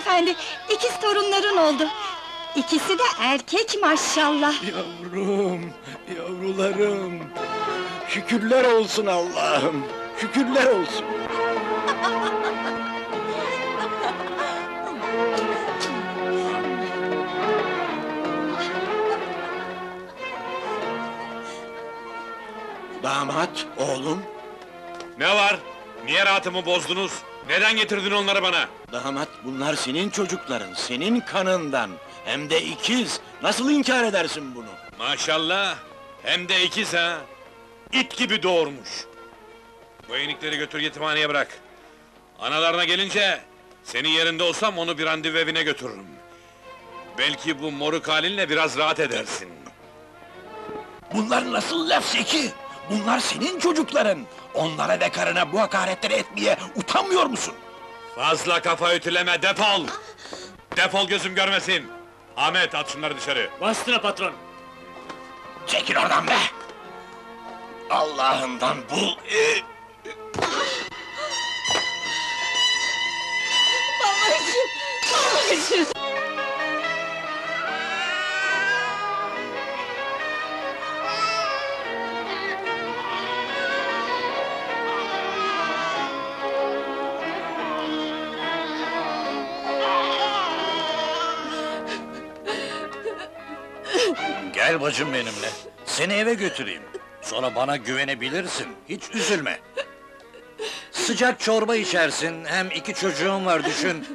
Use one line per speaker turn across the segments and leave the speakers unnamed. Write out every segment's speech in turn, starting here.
efendi, ikiz torunların oldu. İkisi de erkek maşallah.
Yavrum, yavrularım. Şükürler olsun Allah'ım. Şükürler olsun. Damat, oğlum.
Ne var? Niye rahatımı bozdunuz? Neden getirdin onları bana?
Damat, bunlar senin çocukların, senin kanından. Hem de ikiz. Nasıl inkar edersin bunu?
Maşallah! Hem de ikiz ha! İt gibi doğurmuş! Bu enikleri götür yetimhaneye bırak. Analarına gelince, senin yerinde olsam onu bir randevu evine götürürüm. Belki bu moruk halinle biraz rahat edersin.
Bunlar nasıl laf Zeki? Bunlar senin çocukların. Onlara ve karına bu hakaretleri etmeye utanmıyor musun?
Fazla kafa ütüleme, defol! Defol gözüm görmesin! Ahmet, at şunları dışarı!
Bastıra patron.
Çekil oradan be! Allah'ından bul! Ee,
Babacığım, babacığım!
Gel bacım benimle. Seni eve götüreyim. Sonra bana güvenebilirsin. Hiç üzülme. Sıcak çorba içersin. Hem iki çocuğum var düşün.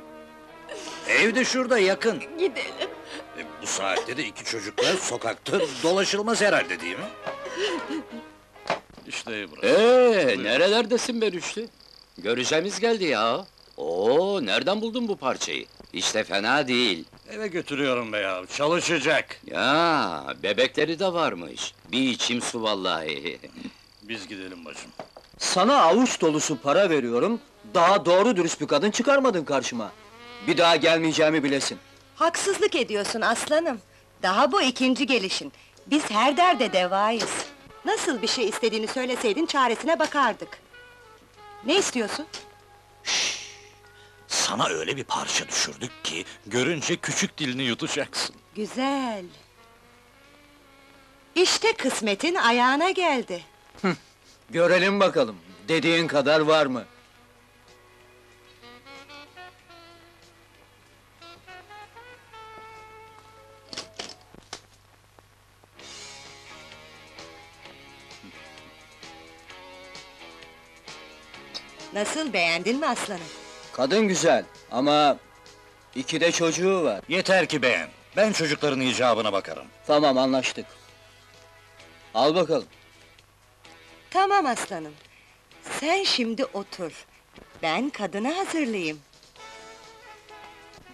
Ev de şurada yakın.
Gidelim.
E, bu saatte de iki çocukla sokakta dolaşılmaz herhalde değil mi? İşte burası.
Ee, nerelerdesin be Rüştü? Göreceğimiz geldi ya. Oo, nereden buldun bu parçayı? İşte fena değil.
Eve götürüyorum be ya. Çalışacak.
Ya, bebekleri de varmış. Bir içim su vallahi.
Biz gidelim bacım.
Sana avuç dolusu para veriyorum, daha doğru dürüst bir kadın çıkarmadın karşıma. Bir daha gelmeyeceğimi bilesin.
Haksızlık ediyorsun aslanım. Daha bu ikinci gelişin. Biz her derde devayız. Nasıl bir şey istediğini söyleseydin çaresine bakardık. Ne istiyorsun?
Sana öyle bir parça düşürdük ki... ...görünce küçük dilini yutacaksın.
Güzel. İşte kısmetin ayağına geldi.
Görelim bakalım, dediğin kadar var mı?
Nasıl beğendin mi aslanım?
Kadın güzel ama... iki de çocuğu var.
Yeter ki beğen. Ben çocukların icabına bakarım.
Tamam anlaştık. Al bakalım.
Tamam aslanım. Sen şimdi otur. Ben kadını hazırlayayım.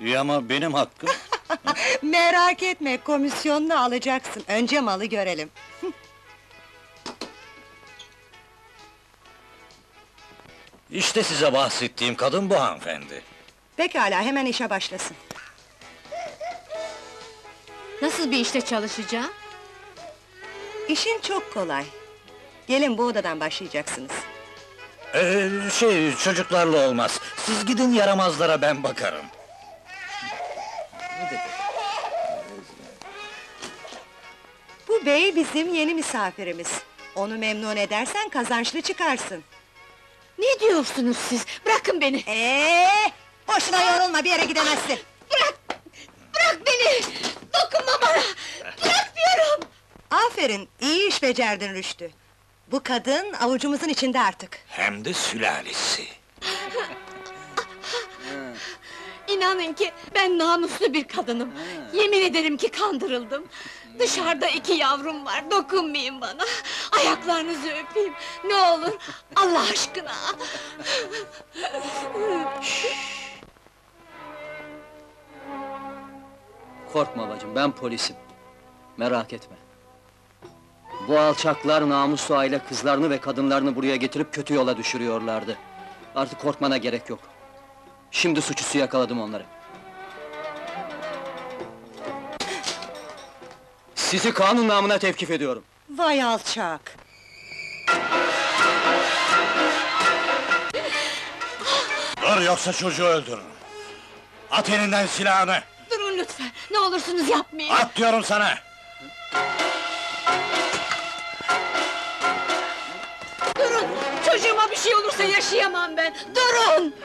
İyi ama benim hakkım.
Merak etme, komisyonunu alacaksın. Önce malı görelim.
İşte size bahsettiğim kadın bu hanımefendi.
Pekala, hemen işe başlasın.
Nasıl bir işte çalışacağım?
İşin çok kolay. Gelin bu odadan başlayacaksınız.
Ee, şey, çocuklarla olmaz. Siz gidin yaramazlara ben bakarım.
Bu bey bizim yeni misafirimiz. Onu memnun edersen kazançlı çıkarsın.
Ne diyorsunuz siz? Bırakın beni!
Ee, boşuna yorulma, bir yere gidemezsin.
Bırak! Bırak beni! Dokunma bana! Bırakmıyorum!
Aferin, iyi iş becerdin Rüştü. Bu kadın avucumuzun içinde artık.
Hem de sülalesi.
İnanın ki ben namuslu bir kadınım. Yemin ederim ki kandırıldım. Dışarıda iki yavrum var, dokunmayın bana. Ayaklarınızı öpeyim, ne olur, Allah aşkına!
Korkma bacım, ben polisim. Merak etme. Bu alçaklar namuslu aile kızlarını ve kadınlarını buraya getirip kötü yola düşürüyorlardı. Artık korkmana gerek yok. Şimdi suçüstü yakaladım onları. Sizi kanun namına tevkif ediyorum.
Vay alçak!
Dur yoksa çocuğu öldürürüm. At elinden silahını.
Durun lütfen, ne olursunuz yapmayın!
At diyorum sana.
Durun! Çocuğuma bir şey olursa yaşayamam ben! Durun!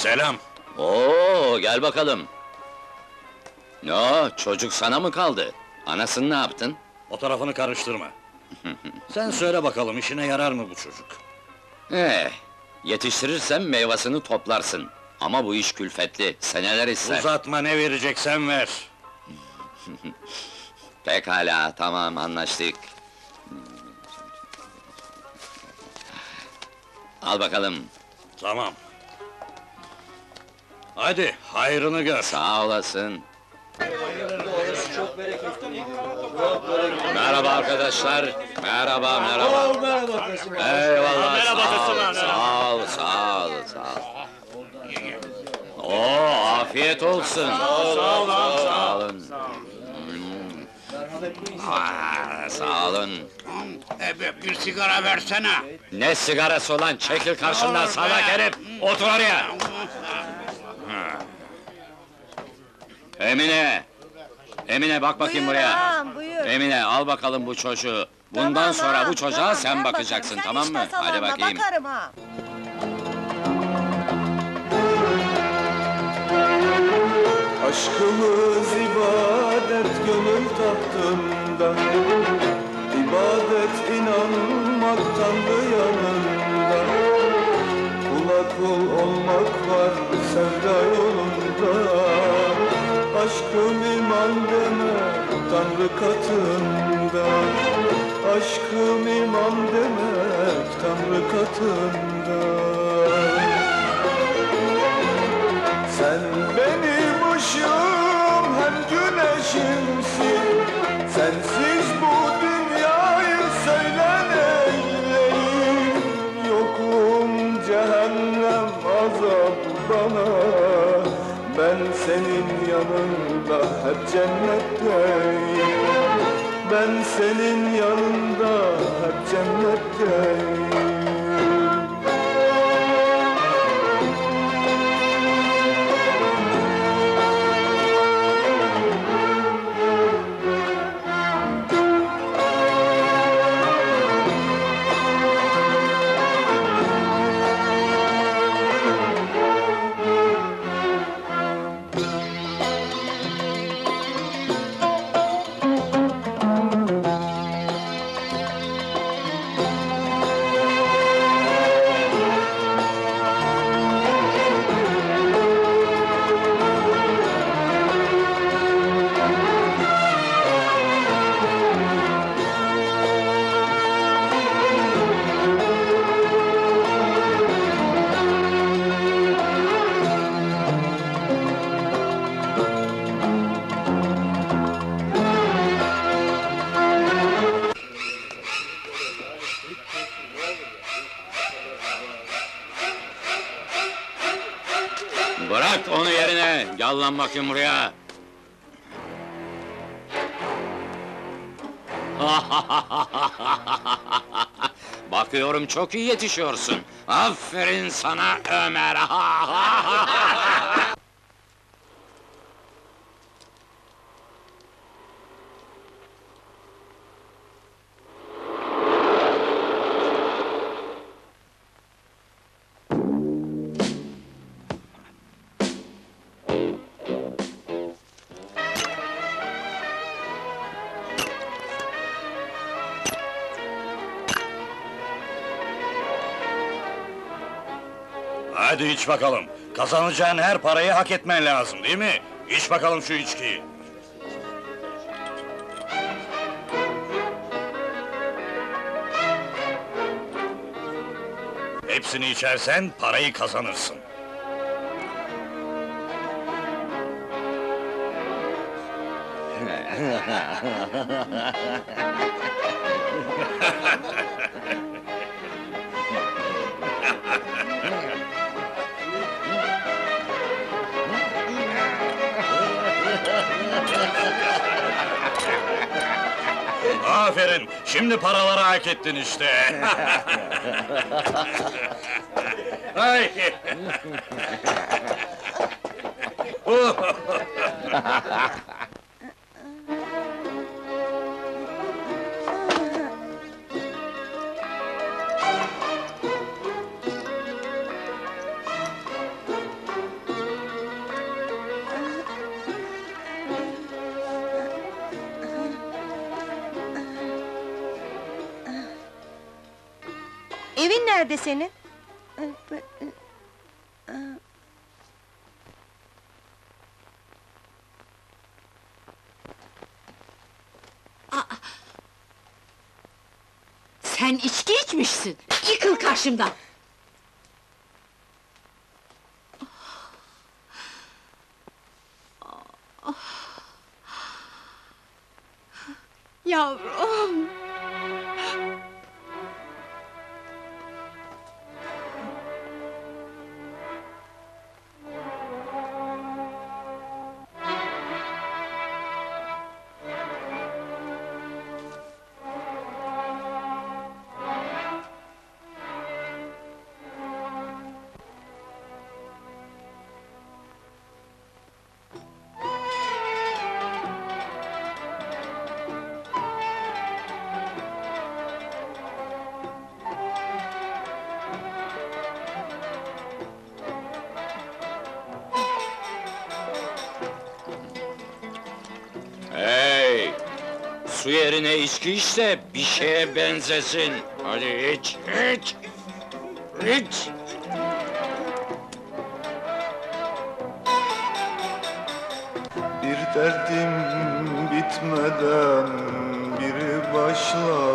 Selam.
Oo, gel bakalım. Ne o, çocuk sana mı kaldı? Anasını ne yaptın?
O tarafını karıştırma. Sen söyle bakalım işine yarar mı bu çocuk?
Eh, yetiştirirsen meyvasını toplarsın. Ama bu iş külfetli, seneler ister.
Uzatma ne vereceksen ver.
Pekala, tamam anlaştık. Al bakalım,
Tamam. Hadi hayrını gör.
sağ olasın. Merhaba arkadaşlar, merhaba, merhaba. Eyvallah,
Merhaba
sağ ol,
Kasım
sağ ol, sağ ol, sağ ol. Oo, afiyet olsun. Sağ olun, sağ olun. Hmm. Aa, sağ olun.
bir sigara versene.
Ne sigarası olan, çekil karşımdan salak herif! Otur oraya! Emine! Emine bak bakayım buraya!
Ağam, buyur.
Emine al bakalım bu çocuğu. Bundan
Tamam
sonra
ağam,
bu çocuğa
tamam,
sen
ben
bakacaksın
bakarım.
tamam
Sen
mı? Hadi
tasalanma,
bakayım.
Bakarım ağam.
Aşkımız ibadet gönül tahtında İbadet inanmak katında Aşkım iman demek Tanrı katında. Sen benim ışığım hem güneşimsin. Sensiz bu dünyayı söylen eyleyim Yokum cehennem azap bana. Ben senin yanında hep cennetteyim Ben senin yanında hep cennetteyim
yerine, gel lan bakayım buraya. Bakıyorum çok iyi yetişiyorsun. Aferin sana Ömer.
Hadi iç bakalım. Kazanacağın her parayı hak etmen lazım değil mi? İç bakalım şu içkiyi. Hepsini içersen parayı kazanırsın. şimdi paraları hak ettin işte. Ay!
Evin nerede senin?
Sen içki içmişsin! Yıkıl karşımdan! Yavrum!
Yerine içki iç de bir şeye benzesin. Hadi iç, iç! İç!
Bir derdim bitmeden biri başladı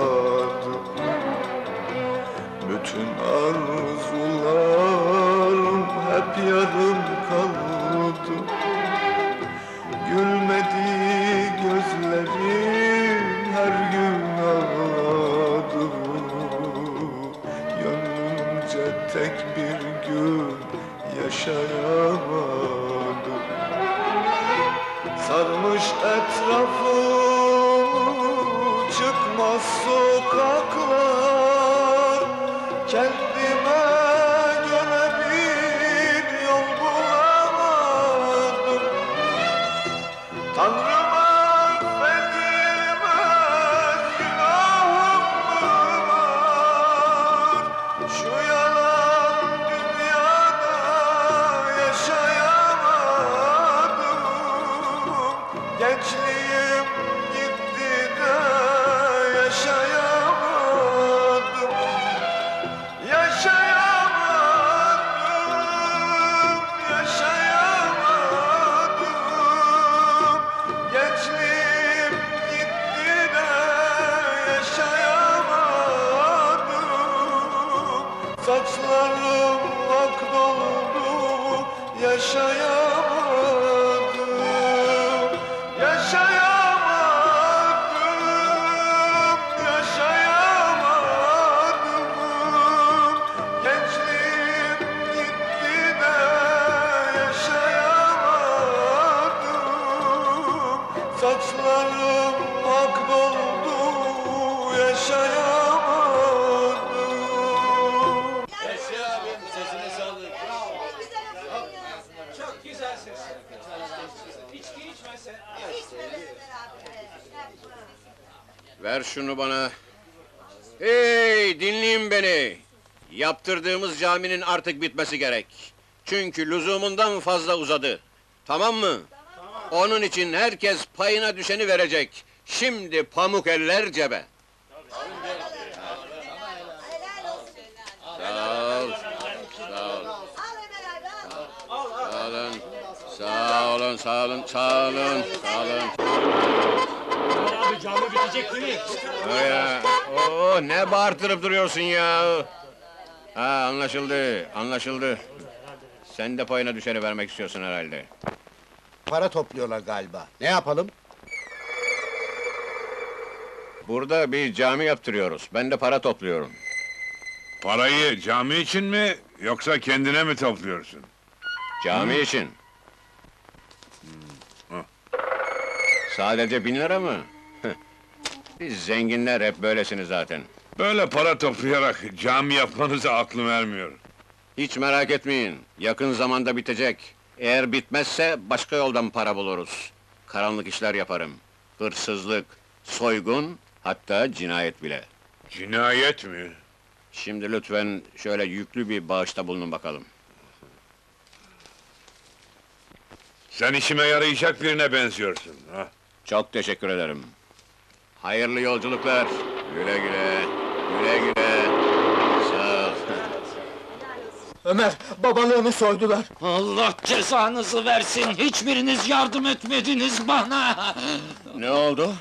şunu bana. Hey, dinleyin beni. Yaptırdığımız caminin artık bitmesi gerek. Çünkü lüzumundan fazla uzadı. Tamam mı? Onun için herkes payına düşeni verecek. Şimdi pamuk eller cebe. Sağ ol. Sağ ol. Sağ olun. Sağ olun, sağ olun, sağ olun, sağ olun.
Abi
Ha ya, oo, ne bağırtırıp duruyorsun ya? Ha, anlaşıldı, anlaşıldı. Sen de payına düşeni vermek istiyorsun herhalde.
Para topluyorlar galiba. Ne yapalım?
Burada bir cami yaptırıyoruz, ben de para topluyorum.
Parayı cami için mi, yoksa kendine mi topluyorsun?
Cami için.
Hı.
Sadece bin lira mı? Biz zenginler hep böylesiniz zaten.
Böyle para toplayarak cami yapmanıza aklım ermiyor.
Hiç merak etmeyin, yakın zamanda bitecek. Eğer bitmezse başka yoldan para buluruz. Karanlık işler yaparım. Hırsızlık, soygun, hatta cinayet bile.
Cinayet mi?
Şimdi lütfen şöyle yüklü bir bağışta bulunun bakalım.
Sen işime yarayacak birine benziyorsun. Ha?
Çok teşekkür ederim. Hayırlı yolculuklar. Güle güle. Güle güle. Sağ ol.
Ömer, babalığımı soydular.
Allah cezanızı versin, hiçbiriniz yardım etmediniz bana!
Ne oldu?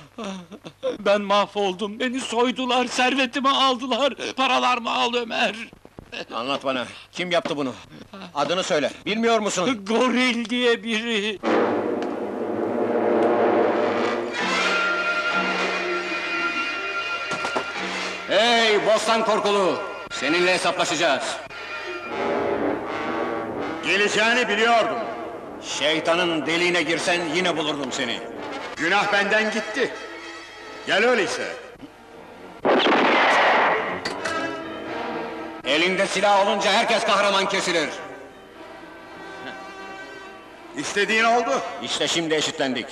Ben mahvoldum, beni soydular, servetimi aldılar, paralarımı al Ömer!
Anlat bana, kim yaptı bunu? Adını söyle, bilmiyor musun?
Goril diye biri!
Bostan korkulu! Seninle hesaplaşacağız. Geleceğini biliyordum. Şeytanın deliğine girsen yine bulurdum seni. Günah benden gitti. Gel öyleyse. Elinde silah olunca herkes kahraman kesilir.
İstediğin oldu.
İşte şimdi eşitlendik.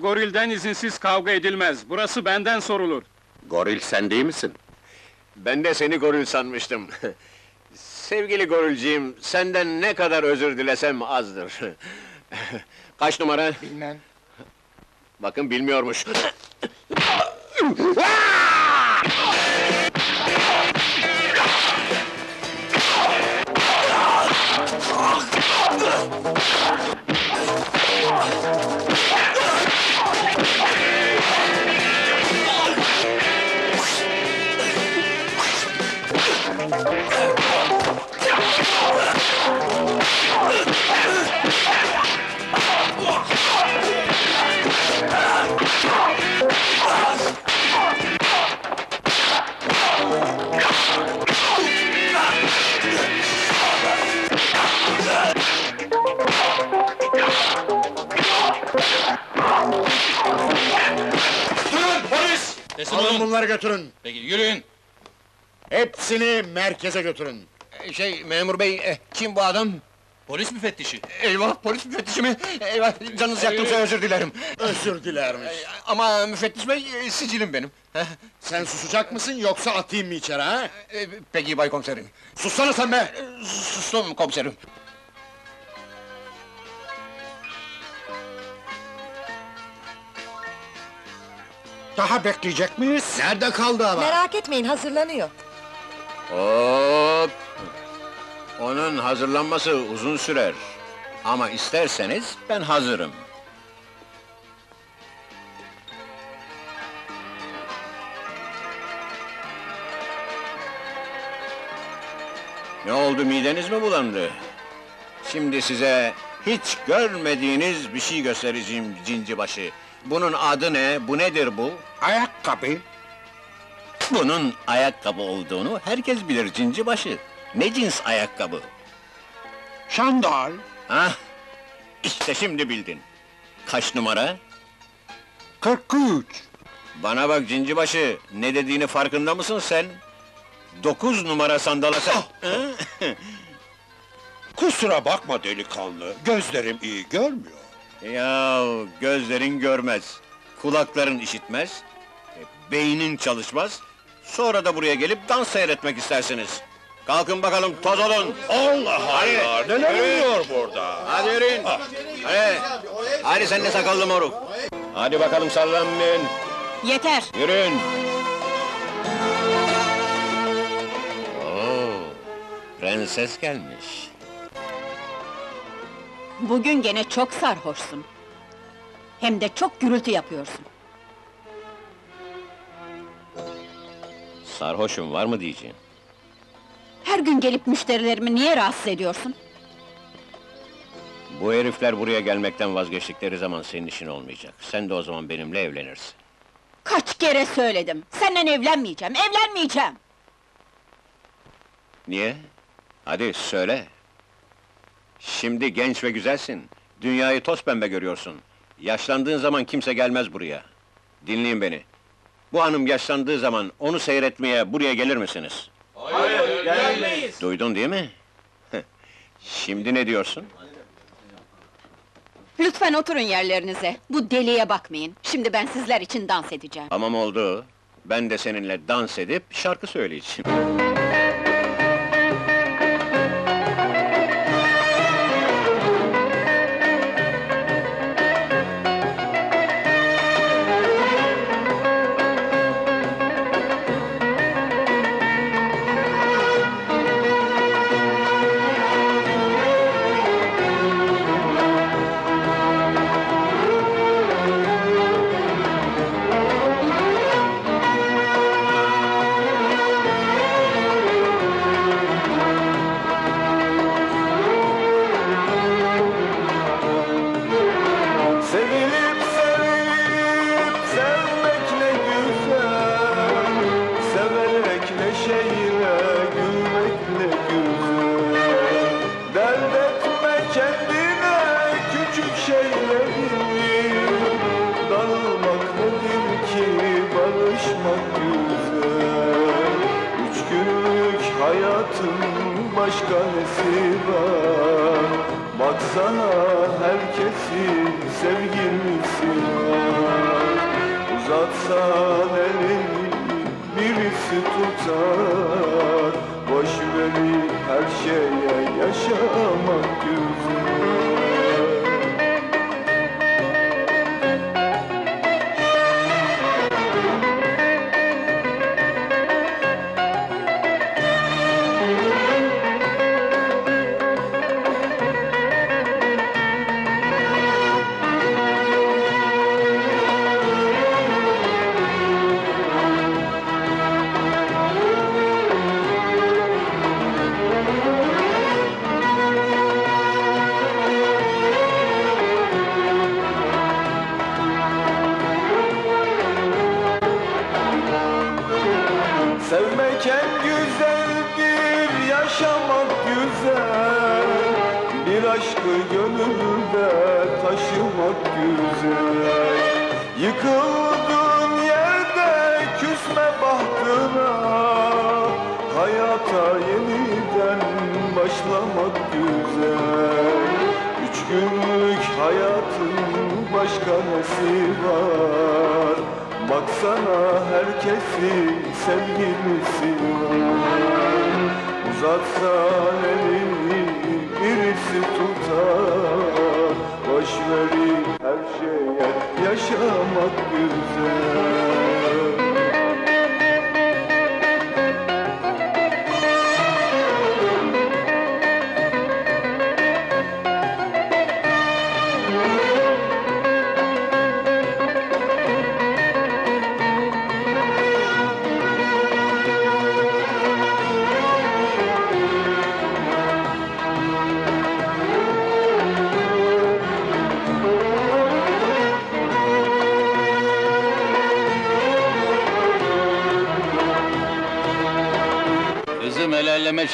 Gorilden izinsiz kavga edilmez. Burası benden sorulur.
Goril sen değil misin?
Ben de seni goril sanmıştım. Sevgili gorilciğim, senden ne kadar özür dilesem azdır. Kaç numara?
Bilmem.
Bakın bilmiyormuş.
Alın bunları götürün.
Peki, yürüyün!
Hepsini merkeze götürün.
Şey, memur bey, eh, kim bu adam?
Polis müfettişi!
Eyvah, polis müfettişi mi? Eyvah, canınızı yaktımsa özür dilerim.
Özür dilermiş.
Ama müfettiş bey, eh, sicilim benim. Heh,
Sen susacak mısın yoksa atayım mı içeri ha?
eh, Peki bay komiserim.
Sussana sen be!
Sustum komiserim.
Daha bekleyecek miyiz? Nerede kaldı ama?
Merak etmeyin, hazırlanıyor.
Hop! Onun hazırlanması uzun sürer. Ama isterseniz ben hazırım. Ne oldu mideniz mi bulandı? Şimdi size hiç görmediğiniz bir şey göstereceğim cincibaşı. Bunun adı ne? Bu nedir bu?
Ayakkabı.
Bunun ayakkabı olduğunu herkes bilir cincibaşı. Ne cins ayakkabı?
Şandal.
Ha? İşte şimdi bildin. Kaç numara?
43.
Bana bak cincibaşı, ne dediğini farkında mısın sen? Dokuz numara sandala sen... Hı?
Kusura bakma delikanlı, gözlerim iyi görmüyor.
Ya gözlerin görmez, kulakların işitmez, e, beynin çalışmaz, sonra da buraya gelip dans seyretmek istersiniz. Kalkın bakalım, toz olun!
Allah Allah, neler oluyor burada?
Hadi yürüyün! Hadi, hadi sen de sakallı moruk! Hadi bakalım sallanmayın!
Yeter!
Yürüyün! Oo, prenses gelmiş.
Bugün gene çok sarhoşsun. Hem de çok gürültü yapıyorsun.
Sarhoşum var mı diyeceğim.
Her gün gelip müşterilerimi niye rahatsız ediyorsun?
Bu herifler buraya gelmekten vazgeçtikleri zaman senin işin olmayacak. Sen de o zaman benimle evlenirsin.
Kaç kere söyledim, seninle evlenmeyeceğim, evlenmeyeceğim!
Niye? Hadi söyle. Şimdi genç ve güzelsin. Dünyayı toz pembe görüyorsun. Yaşlandığın zaman kimse gelmez buraya. Dinleyin beni. Bu hanım yaşlandığı zaman onu seyretmeye buraya gelir misiniz?
Hayır, gelmeyiz.
Duydun değil mi? Şimdi ne diyorsun?
Lütfen oturun yerlerinize, bu deliye bakmayın. Şimdi ben sizler için dans edeceğim.
Tamam oldu. Ben de seninle dans edip şarkı söyleyeceğim.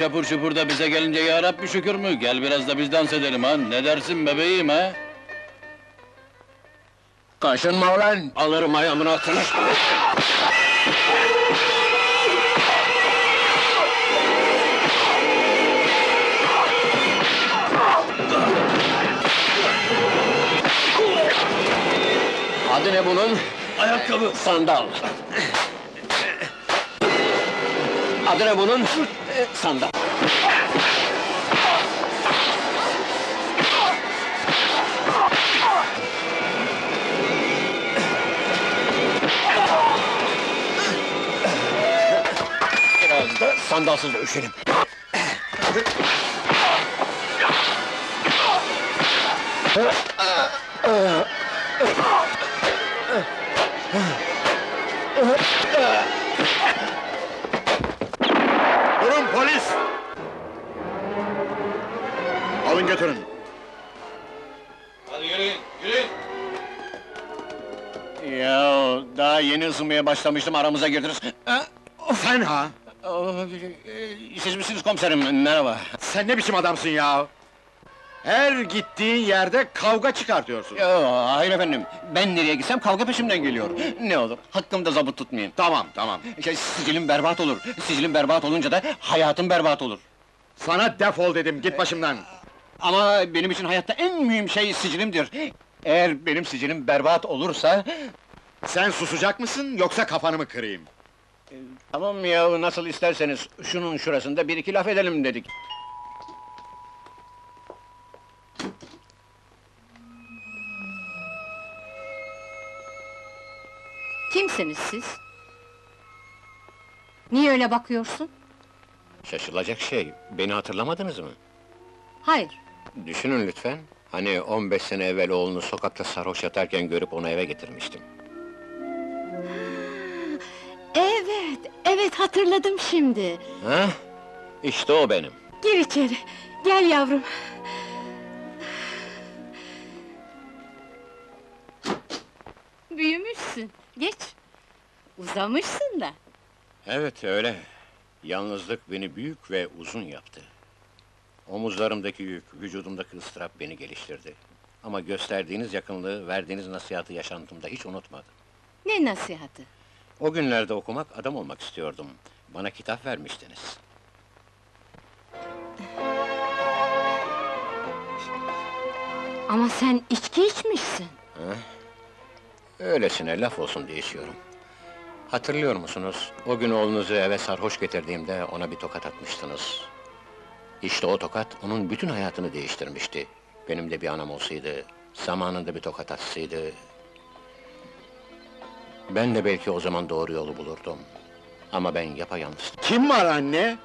Şapur şupur da bize gelince ya Rabbi şükür mü? Gel biraz da biz dans edelim ha. Ne dersin bebeğim ha?
Kaşınma ulan! Alırım ayağımın altına! Adı ne bunun? Ayakkabı. Sandal. Adı ne bunun? sandal.
Biraz
da sandalsız dövüşelim. Huh? Başlamıştım aramıza girdiniz. Ha,
Sen ha?
o, Siz misiniz komiserim? Merhaba.
Sen ne biçim adamsın ya? Her gittiğin yerde kavga çıkartıyorsun.
Ya, hayır efendim. Ben nereye gitsem kavga peşimden geliyor. Ne olur, hakkımda zabıt tutmayın.
Tamam, tamam.
Şey, sicilim berbat olur. Sicilim berbat olunca da hayatım berbat olur.
Sana defol dedim, git başımdan.
Ama benim için hayatta en mühim şey sicilimdir. Eğer benim sicilim berbat olursa...
Sen susacak mısın, yoksa kafanı mı kırayım?
Tamam ya, nasıl isterseniz, şunun şurasında bir iki laf edelim dedik.
Kimsiniz siz? Niye öyle bakıyorsun?
Şaşılacak şey, beni hatırlamadınız mı?
Hayır.
Düşünün lütfen. Hani 15 sene evvel oğlunu sokakta sarhoş yatarken görüp onu eve getirmiştim.
Evet, evet hatırladım şimdi.
Ha? İşte o benim.
Gir içeri, gel yavrum. Büyümüşsün, geç. Uzamışsın da.
Evet öyle. Yalnızlık beni büyük ve uzun yaptı. Omuzlarımdaki yük, vücudumdaki ıstırap beni geliştirdi. Ama gösterdiğiniz yakınlığı, verdiğiniz nasihatı yaşantımda hiç unutmadım.
Ne nasihatı?
O günlerde okumak, adam olmak istiyordum. Bana kitap vermiştiniz.
Ama sen içki içmişsin.
Öylesine laf olsun diye içiyorum. Hatırlıyor musunuz? O gün oğlunuzu eve sarhoş getirdiğimde ona bir tokat atmıştınız. İşte o tokat onun bütün hayatını değiştirmişti. Benim de bir anam olsaydı, zamanında bir tokat atsaydı... Ben de belki o zaman doğru yolu bulurdum. Ama ben yapayalnız.
Kim var anne?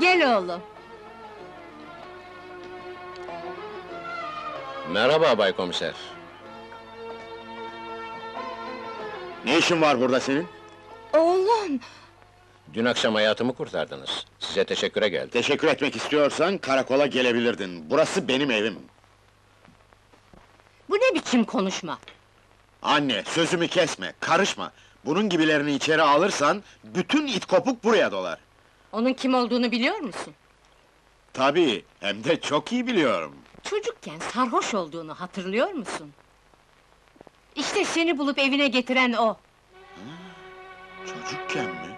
Gel oğlum.
Merhaba Bay Komiser.
Ne işin var burada senin?
Oğlum!
Dün akşam hayatımı kurtardınız. Size teşekküre geldim.
Teşekkür etmek istiyorsan karakola gelebilirdin. Burası benim evim.
Bu ne biçim konuşma?
Anne, sözümü kesme, karışma. Bunun gibilerini içeri alırsan, bütün it kopuk buraya dolar.
Onun kim olduğunu biliyor musun?
Tabii, hem de çok iyi biliyorum.
Çocukken sarhoş olduğunu hatırlıyor musun? İşte seni bulup evine getiren o.
Çocukken mi?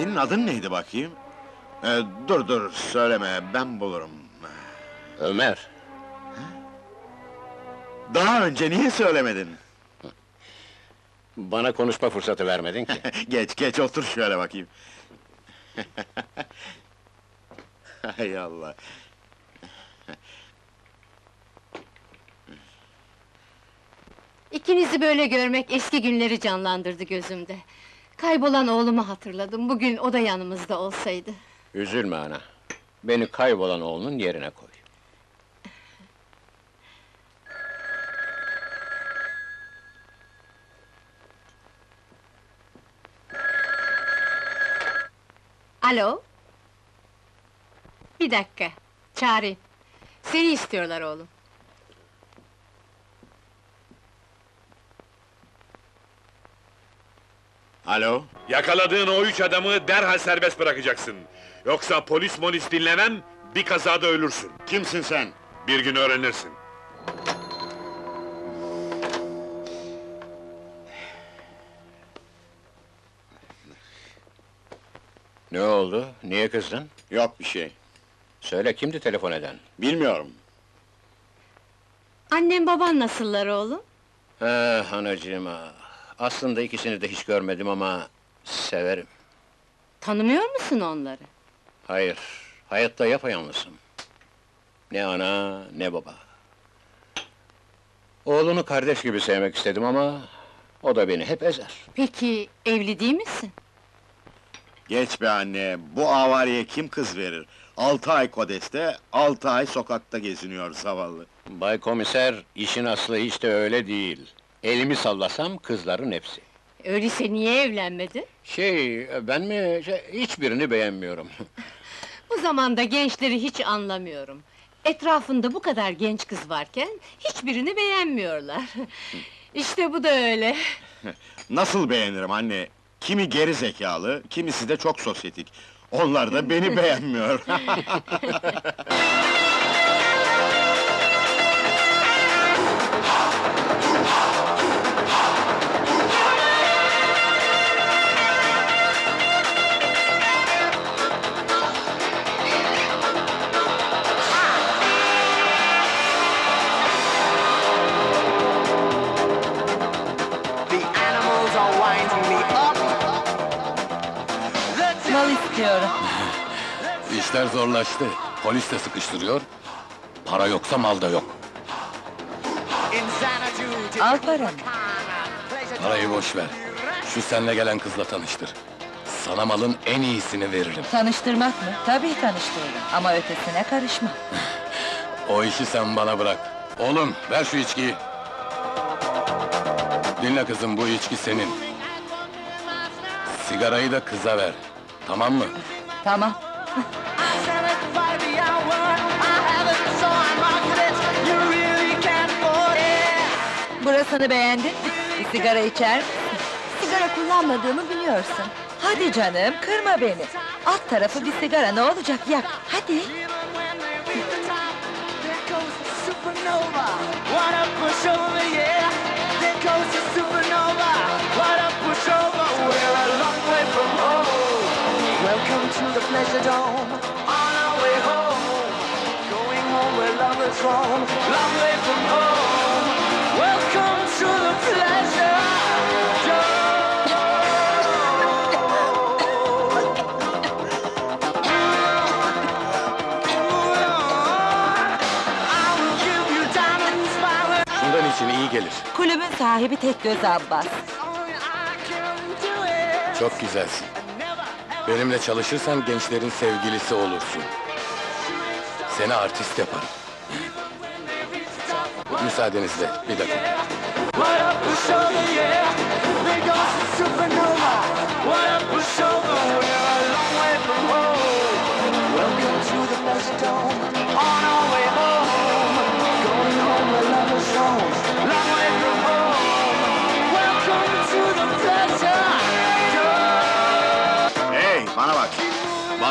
Senin adın neydi bakayım? Ee, dur dur, söyleme, ben bulurum.
Ömer,
Daha önce niye söylemedin?
bana konuşma fırsatı vermedin ki.
geç, geç, otur şöyle bakayım. Hay Allah!
İkinizi böyle görmek eski günleri canlandırdı gözümde. Kaybolan oğlumu hatırladım, bugün o da yanımızda olsaydı.
Üzülme ana. Beni kaybolan oğlunun yerine koy.
Alo? Bir dakika, çağırayım. Seni istiyorlar oğlum.
Alo?
Yakaladığın o üç adamı derhal serbest bırakacaksın. Yoksa polis molis dinlemem, bir kazada ölürsün.
Kimsin sen?
Bir gün öğrenirsin.
Ne oldu? Niye kızdın?
Yok bir şey.
Söyle kimdi telefon eden?
Bilmiyorum.
Annem baban nasıllar oğlum?
Ah anacığım ah. Aslında ikisini de hiç görmedim ama... ...severim.
Tanımıyor musun onları?
Hayır, Hayatta yapayalnızım. Ne ana, ne baba. Oğlunu kardeş gibi sevmek istedim ama... ...o da beni hep ezer.
Peki, evli değil misin?
Geç be anne, bu avariye kim kız verir? Altı ay kodeste, altı ay sokakta geziniyor zavallı.
Bay komiser, işin aslı hiç de öyle değil. Elimi sallasam kızların hepsi.
Öyleyse niye evlenmedin?
Şey, ben mi, şey, hiçbirini beğenmiyorum.
Bu zamanda gençleri hiç anlamıyorum. Etrafında bu kadar genç kız varken, hiçbirini beğenmiyorlar. işte bu da öyle.
Nasıl beğenirim anne? Kimi geri zekalı, kimisi de çok sosyetik. Onlar da beni beğenmiyor.
İşler zorlaştı. Polis de sıkıştırıyor. Para yoksa mal da yok.
Al paranı.
Parayı boş ver. Şu senle gelen kızla tanıştır. Sana malın en iyisini veririm.
Tanıştırmak mı? Tabii tanıştırırım ama ötesine karışma.
O işi sen bana bırak. Oğlum ver şu içkiyi. Dinle kızım bu içki senin. Sigarayı da kıza ver. Tamam mı?
Tamam. Burasını beğendin mi? Bir sigara içer misin? Sigara kullanmadığımı biliyorsun. Hadi canım, kırma beni. Alt tarafı bir sigara, ne olacak? Yak, hadi.
Şundan için iyi gelir.
Kulübün sahibi tek göz Abbas.
Çok güzelsin. Benimle çalışırsan gençlerin sevgilisi olursun. Seni artist yaparım. Müsaadenizle bir dakika.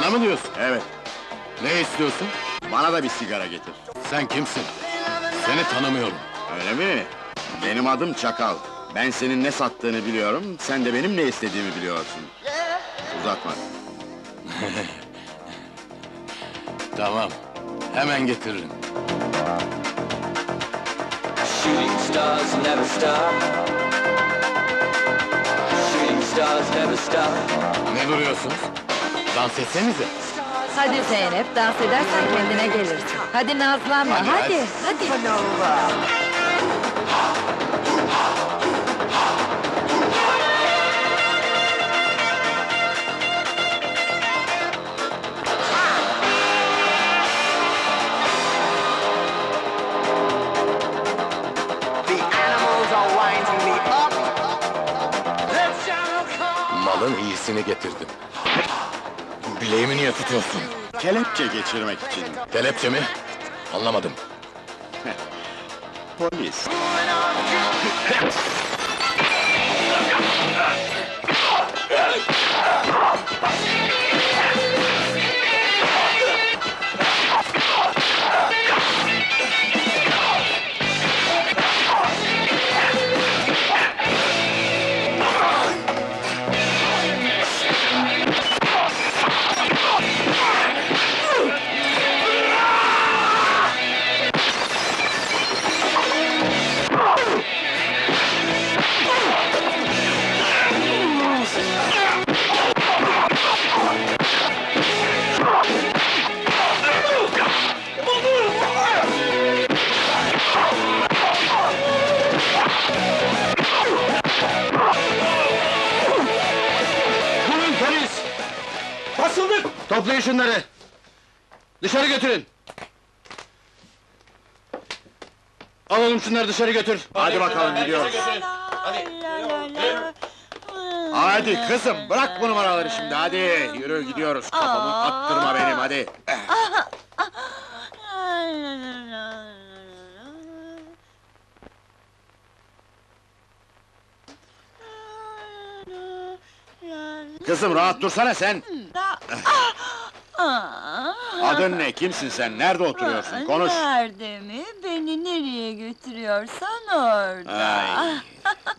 Bana
mı diyorsun?
Evet,
Ne istiyorsun?
bana da bir sigara getir.
Sen kimsin? Seni tanımıyorum.
Öyle mi? Benim adım Çakal. Ben senin ne sattığını biliyorum, sen de benim ne istediğimi biliyorsun. Uzatma.
Tamam. Hemen getiririm.
Shooting stars never stop. Shooting stars never stop.
Ne duruyorsunuz? Dans etsenize.
Hadi Zeynep, dans edersen kendine gelirsin. Hadi nazlanma,
Hadi,
hadi,
hadi.
hadi.
Malın iyisini getirdim. Bileğimi niye tutuyorsun?
Kelepçe geçirmek için.
Kelepçe mi? Anlamadım.
Polis.
Toplayın şunları! Dışarı götürün! Al oğlum şunları dışarı götür!
Hadi bakalım gidiyoruz. Hadi kızım, bırak bu numaraları şimdi, hadi! Yürü gidiyoruz, kafamı attırma benim, hadi! Kızım rahat dursana sen! Adın ne, kimsin sen, nerede oturuyorsun, konuş!
Nerede mi? Beni nereye götürüyorsan orada.
Ay,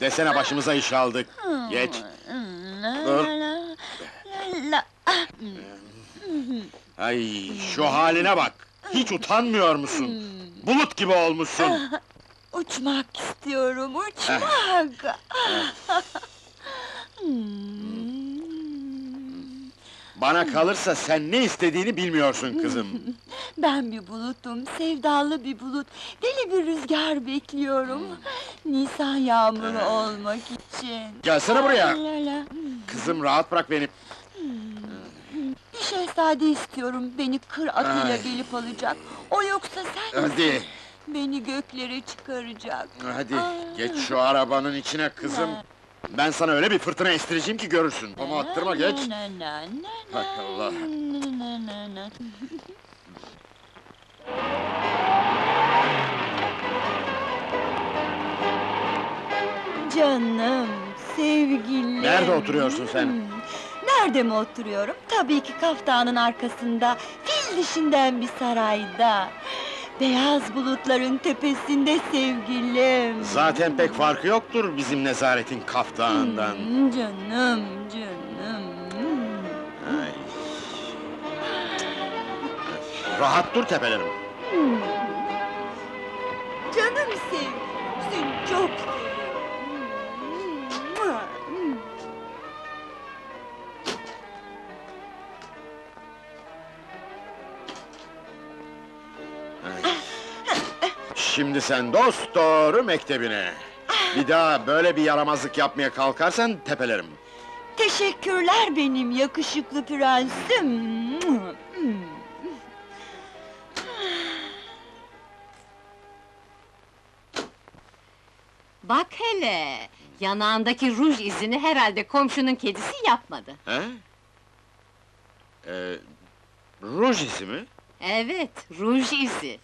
desene başımıza iş aldık, geç! Dur. Ay, şu haline bak! Hiç utanmıyor musun? Bulut gibi olmuşsun!
Uçmak istiyorum, uçmak!
Bana kalırsa sen ne istediğini bilmiyorsun kızım!
Ben bir bulutum, sevdalı bir bulut. Deli bir rüzgar bekliyorum. Nisan yağmuru olmak için.
Gelsene buraya! Kızım rahat bırak beni!
Bir şehzade istiyorum, beni kır atıyla
Ay.
gelip alacak. O yoksa sen
Hadi?
Beni göklere çıkaracak.
hadi, geç şu arabanın içine kızım! Ben sana öyle bir fırtına estireceğim ki görürsün! Ama attırma, geç! Hay Allah!
Canım, sevgilim.
Nerede oturuyorsun sen?
Nerede mi oturuyorum? Tabii ki kaftanın arkasında, fil dişinden bir sarayda. Beyaz bulutların tepesinde sevgilim.
Zaten pek farkı yoktur bizim nezaretin kaftağından!
Hmm, Canım, canım. Hmm.
Ay. Rahat dur tepelerim!
Canım sevgilim, seni çok seviyorum.
Şimdi sen dost doğru mektebine! Bir daha böyle bir yaramazlık yapmaya kalkarsan tepelerim!
Teşekkürler benim yakışıklı prensim.
Bak hele! Yanağındaki ruj izini herhalde komşunun kedisi yapmadı.
He? Ee, ruj izi mi?
Evet, ruj izi.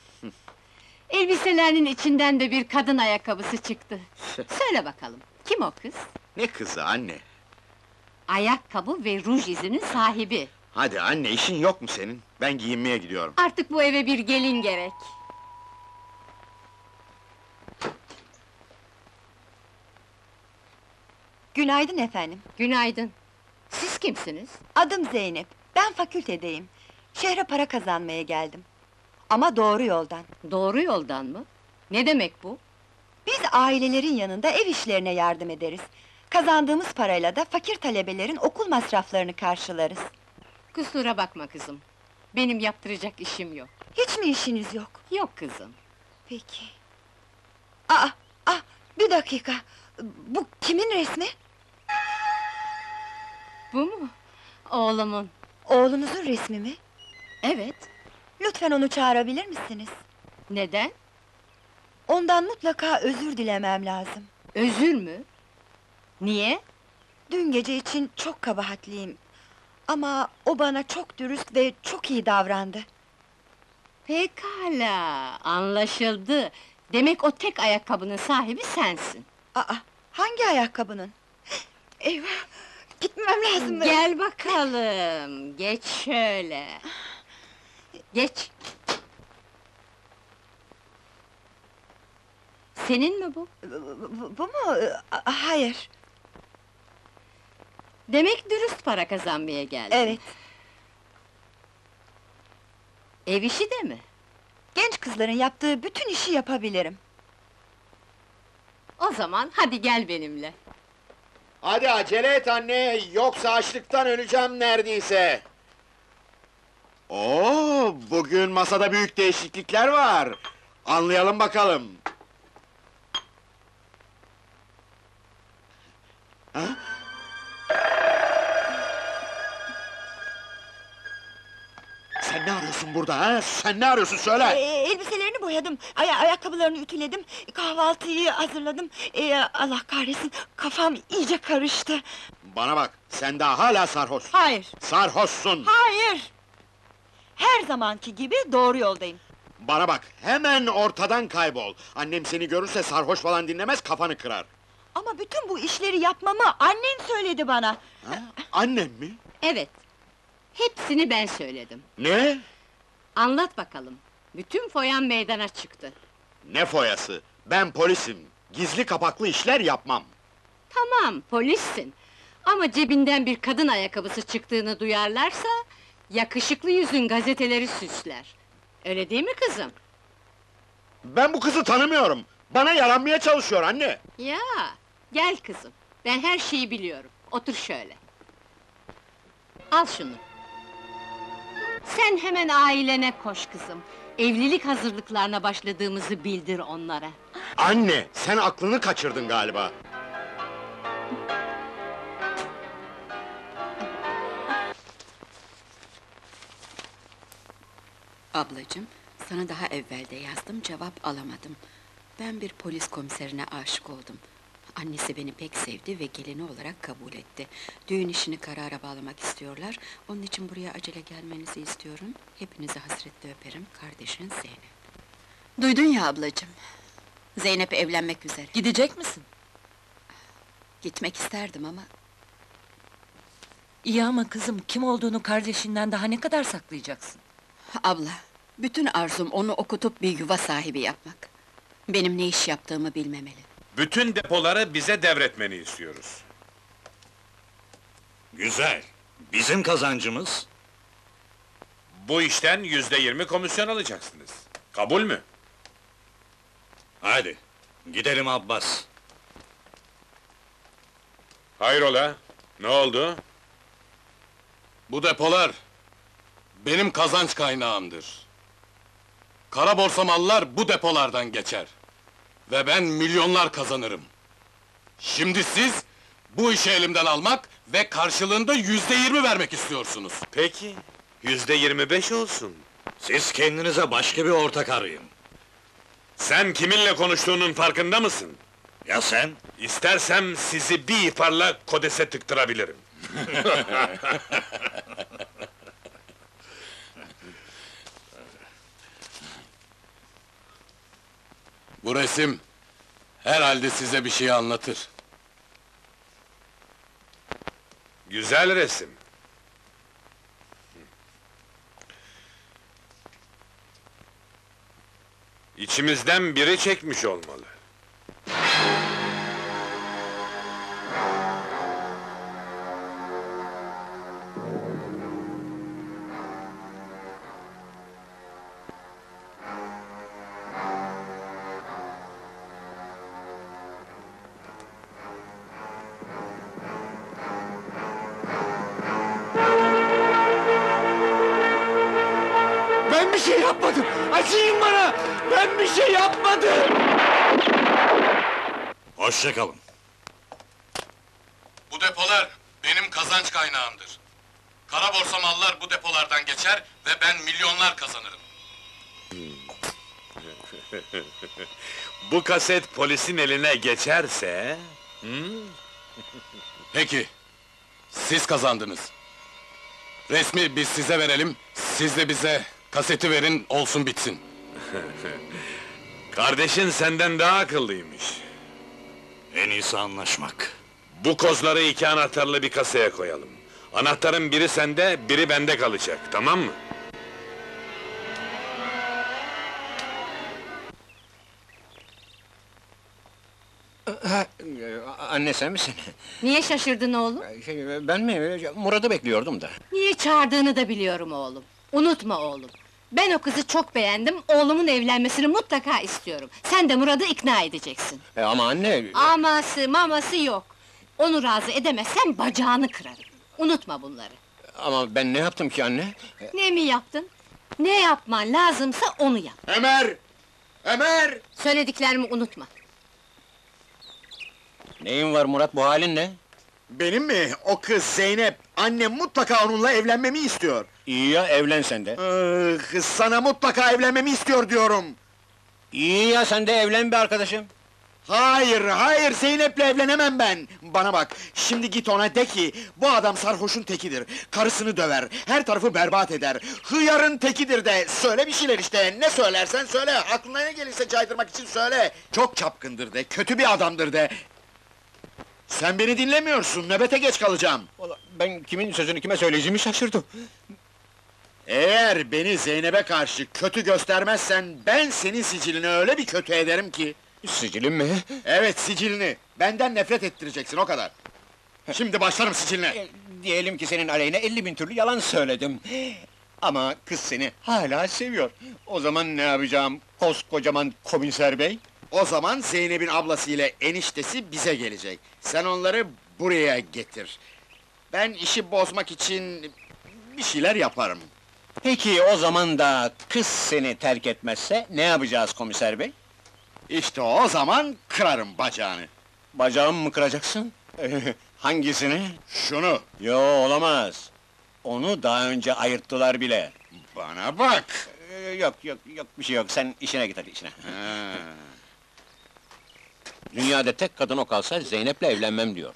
Elbiselerinin içinden de bir kadın ayakkabısı çıktı. Söyle bakalım, kim o kız?
Ne kızı anne?
Ayakkabı ve ruj izinin sahibi.
Hadi anne işin yok mu senin? Ben giyinmeye gidiyorum.
Artık bu eve bir gelin gerek.
Günaydın efendim.
Günaydın. Siz kimsiniz?
Adım Zeynep. Ben fakültedeyim. Şehre para kazanmaya geldim. Ama doğru yoldan.
Doğru yoldan mı? Ne demek bu?
Biz ailelerin yanında ev işlerine yardım ederiz. Kazandığımız parayla da fakir talebelerin okul masraflarını karşılarız.
Kusura bakma kızım. Benim yaptıracak işim yok.
Hiç mi işiniz yok?
Yok kızım.
Peki. Aa, ah, bir dakika. Bu kimin resmi?
Bu mu? Oğlumun.
Oğlunuzun resmi mi?
Evet.
Lütfen onu çağırabilir misiniz?
Neden?
Ondan mutlaka özür dilemem lazım.
Özür mü? Niye?
Dün gece için çok kabahatliyim. Ama o bana çok dürüst ve çok iyi davrandı.
Pekala, anlaşıldı. Demek o tek ayakkabının sahibi sensin.
Aa, hangi ayakkabının? Eyvah! Gitmem lazım. benim.
Gel bakalım, geç şöyle. Geç. Senin mi bu?
Bu, bu- mu? Hayır.
Demek dürüst para kazanmaya geldin.
Evet.
Ev işi de mi?
Genç kızların yaptığı bütün işi yapabilirim.
O zaman hadi gel benimle.
Hadi acele et anne, yoksa açlıktan öleceğim neredeyse! Oo, bugün masada büyük değişiklikler var! Anlayalım bakalım! Ha? Sen ne arıyorsun burada ha? Sen ne arıyorsun söyle!
Ee, elbiselerini boyadım, aya ayakkabılarını ütüledim, kahvaltıyı hazırladım. Ee, Allah kahretsin, kafam iyice karıştı.
Bana bak, sen daha hala sarhoşsun.
Hayır,
Sarhoşsun!
hayır! Her zamanki gibi doğru yoldayım.
Bana bak, hemen ortadan kaybol! Annem seni görürse sarhoş falan dinlemez, kafanı kırar!
Ama bütün bu işleri yapmamı annen söyledi bana.
Ha? Annem mi?
Evet. Hepsini ben söyledim.
Ne?
Anlat bakalım. Bütün foyan meydana çıktı.
Ne foyası? Ben polisim. Gizli kapaklı işler yapmam.
Tamam, polissin. Ama cebinden bir kadın ayakkabısı çıktığını duyarlarsa... ...yakışıklı yüzün gazeteleri süsler. Öyle değil mi kızım?
Ben bu kızı tanımıyorum. Bana yaranmaya çalışıyor anne.
Ya, gel kızım. Ben her şeyi biliyorum. Otur şöyle. Al şunu. Sen hemen ailene koş kızım. Evlilik hazırlıklarına başladığımızı bildir onlara.
Anne, sen aklını kaçırdın galiba.
Ablacığım, sana daha evvel de yazdım, cevap alamadım. Ben bir polis komiserine aşık oldum. Annesi beni pek sevdi ve gelini olarak kabul etti. Düğün işini karara bağlamak istiyorlar. Onun için buraya acele gelmenizi istiyorum. Hepinizi hasretle öperim. Kardeşin Zeynep. Duydun ya ablacığım. Zeynep evlenmek üzere.
Gidecek misin?
Gitmek isterdim ama
İyi ama kızım, kim olduğunu kardeşinden daha ne kadar saklayacaksın?
Abla, bütün arzum onu okutup bir yuva sahibi yapmak. Benim ne iş yaptığımı bilmemeli.
Bütün depoları bize devretmeni istiyoruz.
Güzel. Bizim kazancımız?
Bu işten yüzde yirmi komisyon alacaksınız. Kabul mü?
Hadi, gidelim Abbas.
Hayrola? Ne oldu?
Bu depolar benim kazanç kaynağımdır. Kara borsa mallar bu depolardan geçer. Ve ben milyonlar kazanırım. Şimdi siz bu işi elimden almak ve karşılığında yüzde yirmi vermek istiyorsunuz.
Peki, yüzde yirmi beş olsun.
Siz kendinize başka bir ortak arayın.
Sen kiminle konuştuğunun farkında mısın?
Ya sen?
İstersem sizi bir ihbarla kodese tıktırabilirim.
Bu resim herhalde size bir şey anlatır.
Güzel resim. İçimizden biri çekmiş olmalı.
Hoşça kalın.
Bu depolar benim kazanç kaynağımdır. Kara borsa mallar bu depolardan geçer ve ben milyonlar kazanırım.
Bu kaset polisin eline geçerse... Hı?
Peki, siz kazandınız. Resmi biz size verelim, siz de bize kaseti verin, olsun bitsin.
Kardeşin senden daha akıllıymış.
En iyisi anlaşmak.
Bu kozları iki anahtarlı bir kasaya koyalım. Anahtarın biri sende, biri bende kalacak, tamam mı?
Ha, anne sen misin?
Niye şaşırdın oğlum?
Şey, ben mi? Murat'ı bekliyordum da.
Niye çağırdığını da biliyorum oğlum. Unutma oğlum. Ben o kızı çok beğendim, oğlumun evlenmesini mutlaka istiyorum. Sen de Murat'ı ikna edeceksin.
E, ama anne...
Aması maması yok. Onu razı edemezsen bacağını kırarım. Unutma bunları.
Ama ben ne yaptım ki anne?
Ne mi yaptın? Ne yapman lazımsa onu yap.
Ömer! Ömer!
Söylediklerimi unutma.
Neyin var Murat, bu halin ne?
Benim mi? O kız Zeynep. Annem mutlaka onunla evlenmemi istiyor.
İyi ya, evlen sen de.
Kız sana mutlaka evlenmemi istiyor diyorum.
İyi ya, sen de evlen be arkadaşım.
Hayır, hayır, Zeynep'le evlenemem ben! Bana bak, şimdi git ona de ki, bu adam sarhoşun tekidir, karısını döver, her tarafı berbat eder, hıyarın tekidir de, söyle bir şeyler işte, ne söylersen söyle, aklına ne gelirse caydırmak için söyle! Çok çapkındır de, kötü bir adamdır de! Sen beni dinlemiyorsun, nöbete geç kalacağım!
Vallahi ben kimin sözünü kime söyleyeceğimi şaşırdım.
Eğer beni Zeynep'e karşı kötü göstermezsen, ben senin sicilini öyle bir kötü ederim ki...
Sicilim mi?
Evet, sicilini! Benden nefret ettireceksin, o kadar! Şimdi başlarım siciline!
E, Diyelim ki senin aleyhine 50 bin türlü yalan söyledim. Ama kız seni hala seviyor. O zaman ne yapacağım koskocaman komiser bey?
O zaman Zeynep'in ablası ile eniştesi bize gelecek. Sen onları buraya getir. Ben işi bozmak için bir şeyler yaparım.
Peki o zaman da kız seni terk etmezse ne yapacağız komiser bey?
İşte o zaman kırarım bacağını.
Bacağımı mı kıracaksın? Hangisini?
Şunu.
Yo olamaz. Onu daha önce ayırttılar bile.
Bana bak!
Ee, yok yok yok bir şey yok. Sen işine git hadi işine.
Ha.
Dünyada tek kadın o kalsa Zeynep'le evlenmem diyor.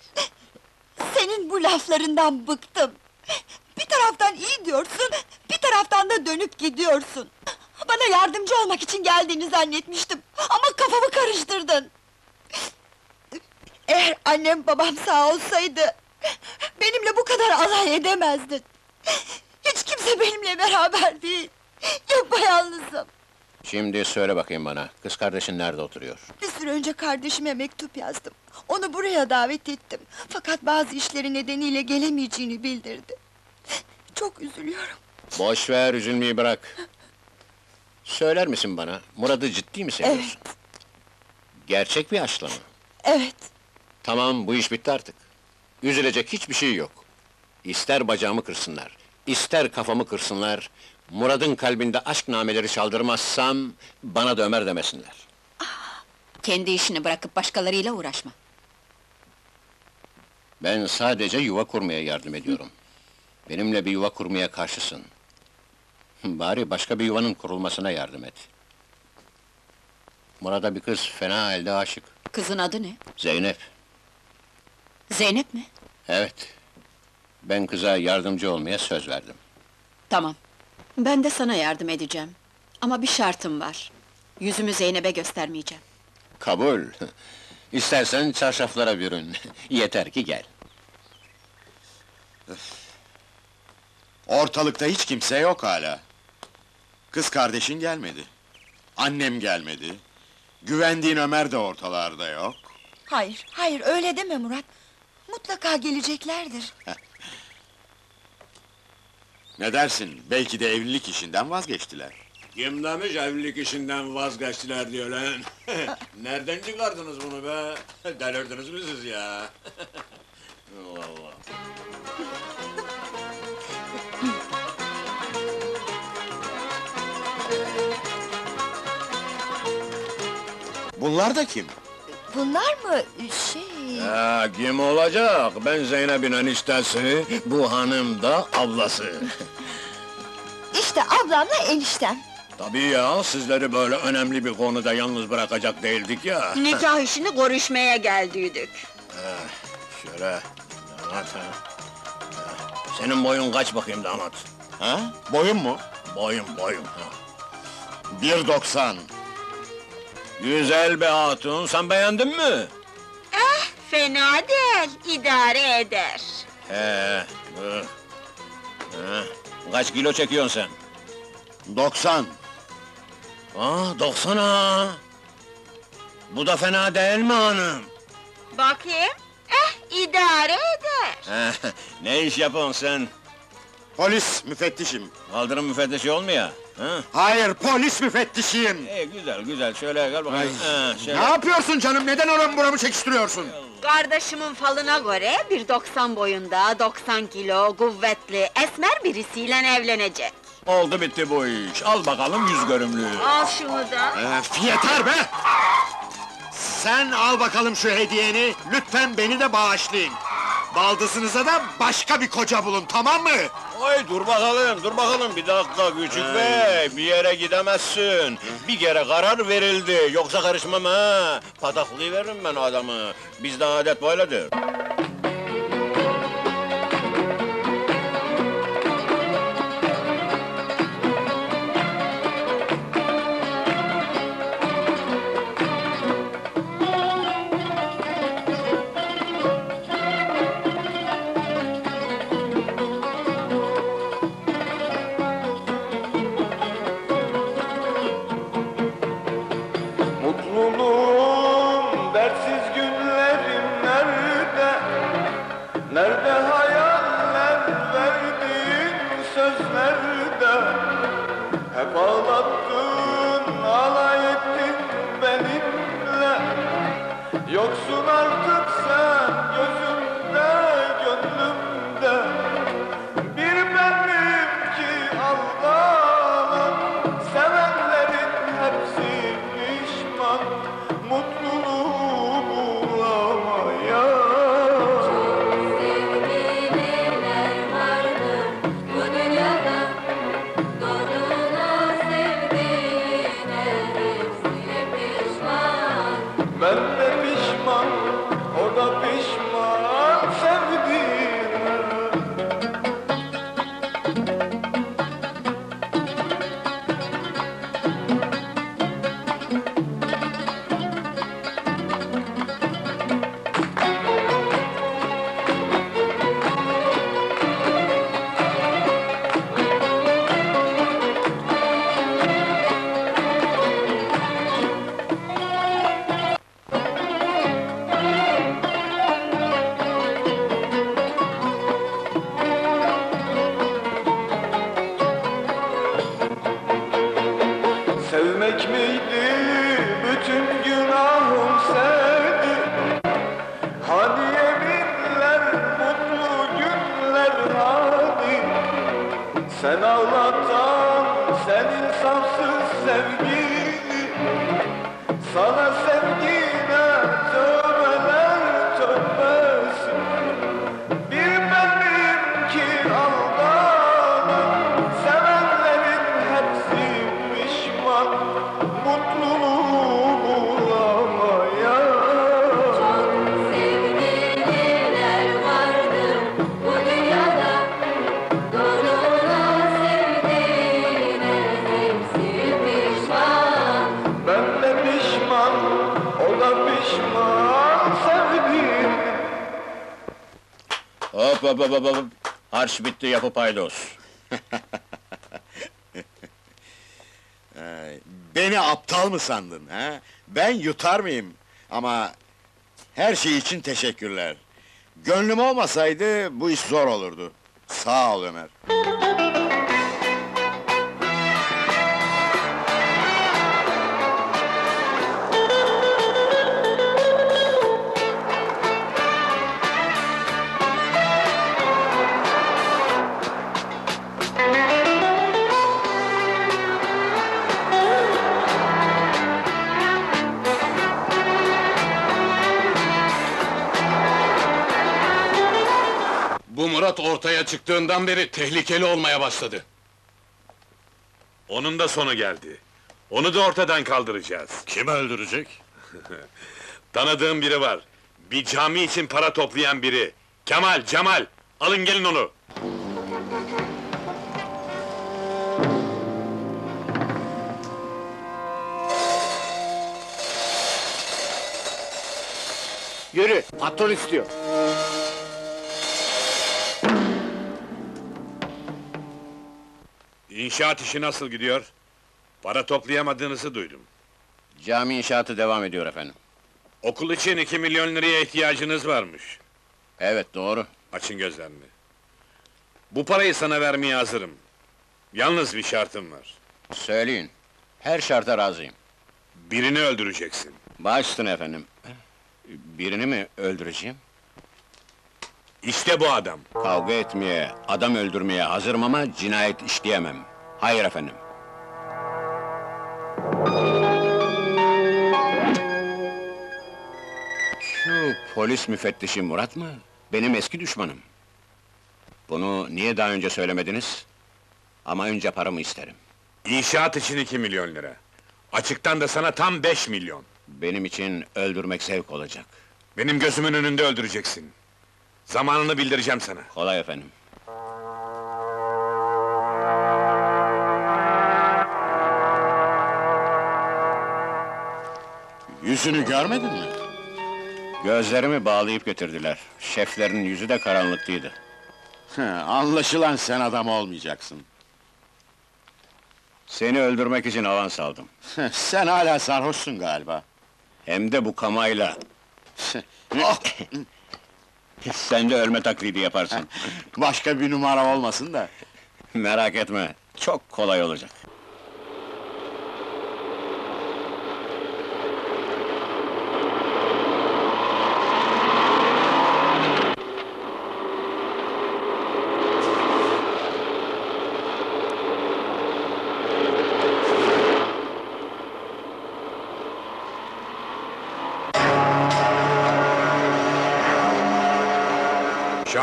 Senin bu laflarından bıktım. Bir taraftan iyi diyorsun, bir taraftan da dönüp gidiyorsun. Bana yardımcı olmak için geldiğini zannetmiştim. Ama kafamı karıştırdın. Eğer annem babam sağ olsaydı... ...benimle bu kadar alay edemezdin. Hiç kimse benimle beraber değil. Yapayalnızım.
Şimdi söyle bakayım bana, kız kardeşin nerede oturuyor?
Bir süre önce kardeşime mektup yazdım. Onu buraya davet ettim. Fakat bazı işleri nedeniyle gelemeyeceğini bildirdi. Çok üzülüyorum.
Boş ver, üzülmeyi bırak. Söyler misin bana, Murat'ı ciddi mi seviyorsun? Gerçek bir aşkla mı?
Evet,
Tamam, bu iş bitti artık. Üzülecek hiçbir şey yok. İster bacağımı kırsınlar, ister kafamı kırsınlar... ...Murat'ın kalbinde aşk nameleri çaldırmazsam... ...bana da Ömer demesinler.
Kendi işini bırakıp başkalarıyla uğraşma.
Ben sadece yuva kurmaya yardım ediyorum. Benimle bir yuva kurmaya karşısın. Bari başka bir yuvanın kurulmasına yardım et. Murat'a bir kız fena halde aşık.
Kızın adı ne?
Zeynep,
Zeynep mi?
evet. Ben kıza yardımcı olmaya söz verdim.
Tamam. Ben de sana yardım edeceğim. Ama bir şartım var. Yüzümü Zeynep'e göstermeyeceğim.
Kabul. İstersen çarşaflara bürün. Yeter ki gel.
Ortalıkta hiç kimse yok hala. Kız kardeşin gelmedi. Annem gelmedi. Güvendiğin Ömer de ortalarda yok.
hayır, hayır öyle deme Murat. Mutlaka geleceklerdir.
Ne dersin? Belki de evlilik işinden vazgeçtiler.
Kim demiş evlilik işinden vazgeçtiler diyor lan? Nereden çıkardınız bunu be? Delirdiniz mi siz ya? Allah Allah.
Bunlar da kim?
Bunlar mı? Şey...
Ya kim olacak? Ben Zeynep'in eniştesi, bu hanım da ablası.
İşte ablamla eniştem.
Tabii ya, sizleri böyle önemli bir konuda yalnız bırakacak değildik ya.
Nikah işini görüşmeye geldiydik.
Şöyle, damat ha. Senin boyun kaç bakayım damat?
Ha? Boyun mu?
Boyun, boyun. Ha.
1.90.
Güzel be hatun, sen beğendin mi?
Fena değil, idare eder.
He, dur. Ha, Kaç kilo çekiyorsun sen?
90.
Aa, 90 ha! Bu da fena değil mi hanım?
Bakayım, eh idare eder.
He, ne iş yapıyorsun sen?
Polis müfettişim.
Kaldırım müfettişi olmuyor. Ha?
Hayır, polis müfettişiyim.
İyi, güzel, güzel. Şöyle gel bakayım. Ha, şöyle.
Ne yapıyorsun canım? Neden oramı buramı çekiştiriyorsun?
Kardeşimin falına göre bir 90 boyunda, 90 kilo, kuvvetli, esmer birisiyle evlenecek.
Oldu bitti bu iş. Al bakalım yüz görümlüğü.
Al şunu da.
Öf, yeter be! Sen al bakalım şu hediyeni, lütfen beni de bağışlayın. Baldızınıza da başka bir koca bulun, tamam mı?
Oy dur bakalım, dur bakalım bir dakika küçük bey, bir yere gidemezsin. Bir kere karar verildi, yoksa karışmam ha. Pataklayıveririm ben adamı. Bizde adet böyledir. Hop hop hop. Harç bitti yapı paydos.
Ay, Beni aptal mı sandın, ha? Ben yutar mıyım? Ama her şey için teşekkürler. Gönlüm olmasaydı bu iş zor olurdu. Sağ ol Ömer.
Çıktığından beri tehlikeli olmaya başladı.
Onun da sonu geldi. Onu da ortadan kaldıracağız.
Kim öldürecek?
Tanıdığım biri var. Bir cami için para toplayan biri. Kemal, Cemal, alın gelin onu.
Yürü, patron istiyor.
İnşaat işi nasıl gidiyor? Para toplayamadığınızı duydum.
Cami inşaatı devam ediyor efendim.
Okul için iki milyon liraya ihtiyacınız varmış.
Evet doğru.
Açın gözlerini. Bu parayı sana vermeye hazırım. Yalnız bir şartım var.
Söyleyin. Her şarta razıyım.
Birini öldüreceksin.
Bağışsın efendim. Birini mi öldüreceğim?
İşte bu adam.
Kavga etmeye, adam öldürmeye hazırım ama cinayet işleyemem. Hayır efendim. Şu polis müfettişi Murat mı?
benim eski düşmanım. Bunu niye daha önce söylemediniz? Ama önce paramı isterim.
İnşaat için iki milyon lira. Açıktan da sana tam beş milyon.
Benim için öldürmek zevk olacak.
Benim gözümün önünde öldüreceksin. Zamanını bildireceğim sana.
Kolay efendim.
Yüzünü görmedin mi?
Gözlerimi bağlayıp getirdiler. Şeflerin yüzü de karanlıktıydı.
He, anlaşılan sen adam olmayacaksın.
Seni öldürmek için avans aldım.
sen hala sarhoşsun galiba.
Hem de bu kamayla. Sen de ölme taklidi yaparsın.
Başka bir numara olmasın da.
Merak etme, çok kolay olacak.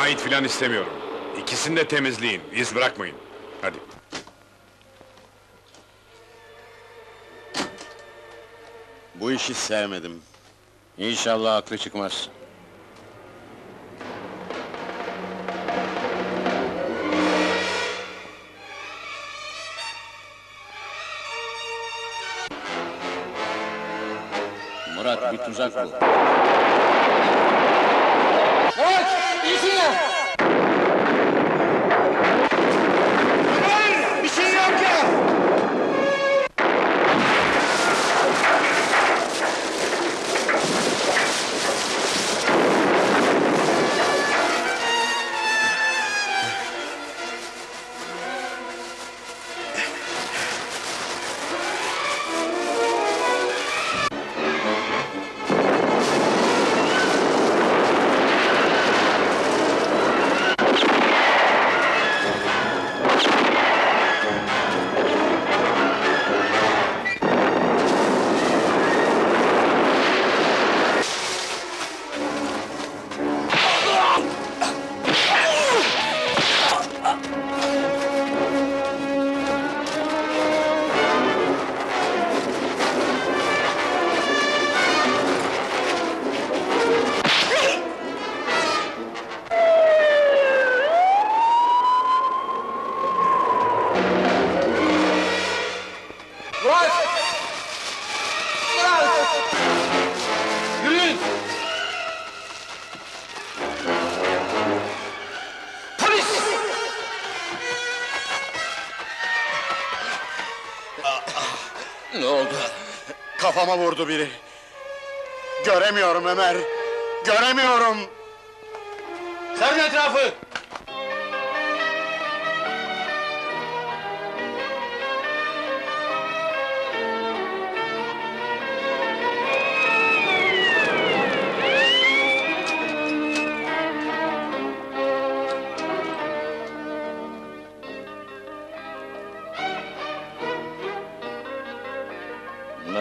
Şahit filan istemiyorum. İkisini de temizleyin, iz bırakmayın. Hadi.
Bu işi sevmedim.
İnşallah haklı çıkmaz. Murat, bir tuzak bu.
Bir Kafama vurdu biri. Göremiyorum Ömer. Göremiyorum.
Sarın etrafı!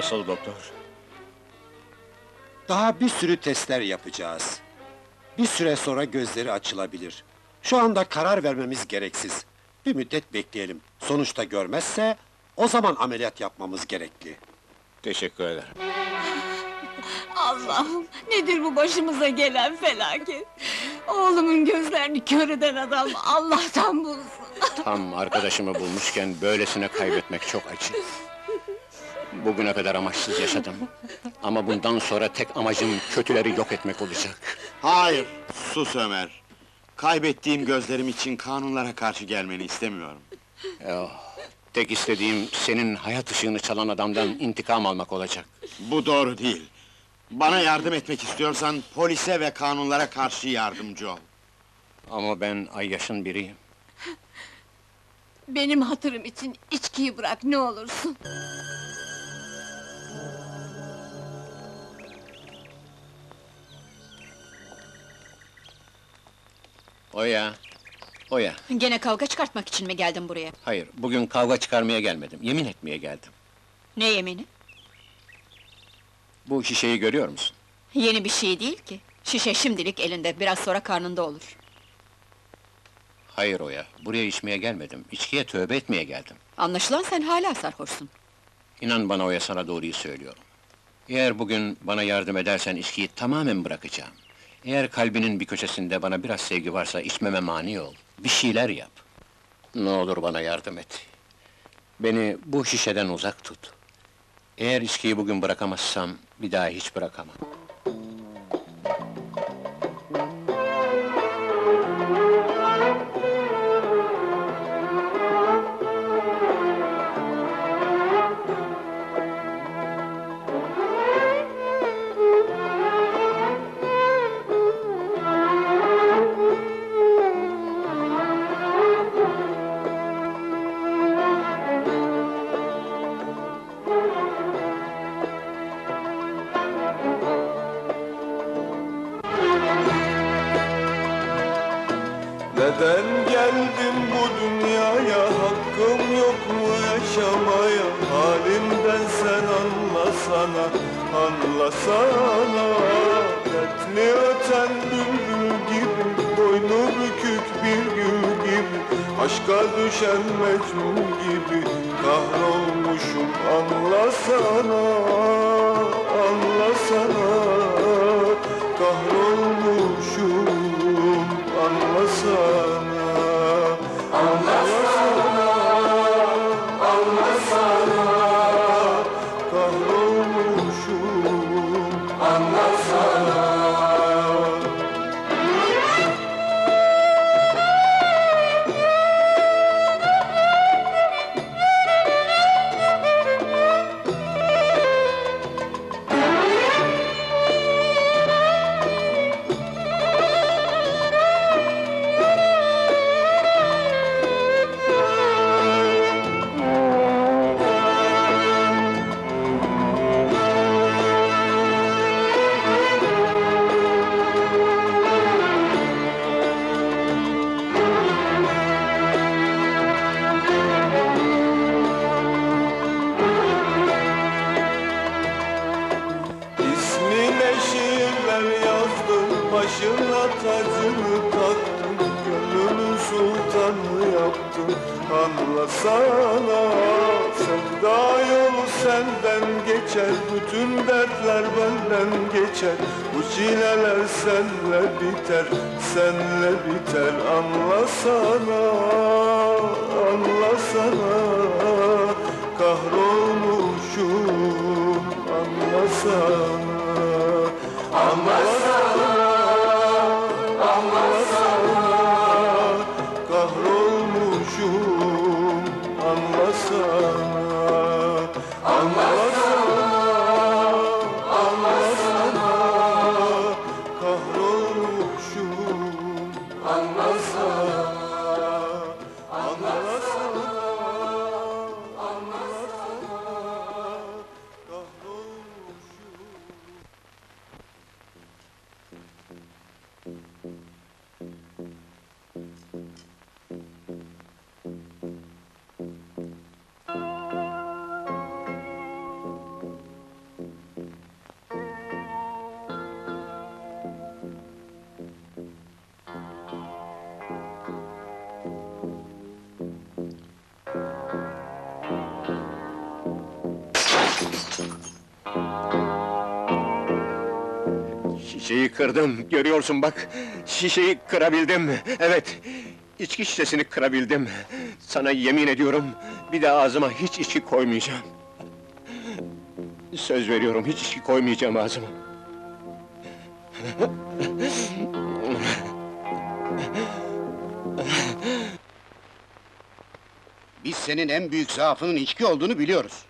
Nasıl doktor?
Daha bir sürü testler yapacağız. Bir süre sonra gözleri açılabilir. Şu anda karar vermemiz gereksiz. Bir müddet bekleyelim. Sonuçta görmezse, o zaman ameliyat yapmamız gerekli.
Teşekkür ederim.
Allah'ım, nedir bu başımıza gelen felaket? Oğlumun gözlerini kör eden adam Allah'tan bulsun.
Tam arkadaşımı bulmuşken böylesine kaybetmek çok acı. Bugüne kadar amaçsız yaşadım. Ama bundan sonra tek amacım kötüleri yok etmek olacak.
Hayır, sus Ömer. Kaybettiğim gözlerim için kanunlara karşı gelmeni istemiyorum.
Ya, tek istediğim senin hayat ışığını çalan adamdan intikam almak olacak.
Bu doğru değil. Bana yardım etmek istiyorsan polise ve kanunlara karşı yardımcı ol.
Ama ben Ayyaş'ın biriyim.
Benim hatırım için içkiyi bırak ne olursun.
O ya, o ya.
Gene kavga çıkartmak için mi geldin buraya?
Hayır, bugün kavga çıkarmaya gelmedim, yemin etmeye geldim.
Ne yemini?
Bu şişeyi görüyor musun?
Yeni bir şey değil ki. Şişe şimdilik elinde, biraz sonra karnında olur.
Hayır Oya, buraya içmeye gelmedim. İçkiye tövbe etmeye geldim.
Anlaşılan sen hala sarhoşsun.
İnan bana Oya sana doğruyu söylüyorum. Eğer bugün bana yardım edersen içkiyi tamamen bırakacağım. Eğer kalbinin bir köşesinde bana biraz sevgi varsa içmeme mani ol. Bir şeyler yap. Ne olur bana yardım et. Beni bu şişeden uzak tut. Eğer içkiyi bugün bırakamazsam bir daha hiç bırakamam. Kırdım, görüyorsun bak. Şişeyi kırabildim, evet. İçki şişesini kırabildim. Sana yemin ediyorum, bir daha ağzıma hiç içki koymayacağım. Söz veriyorum, hiç içki koymayacağım ağzıma.
Biz senin en büyük zaafının içki olduğunu biliyoruz.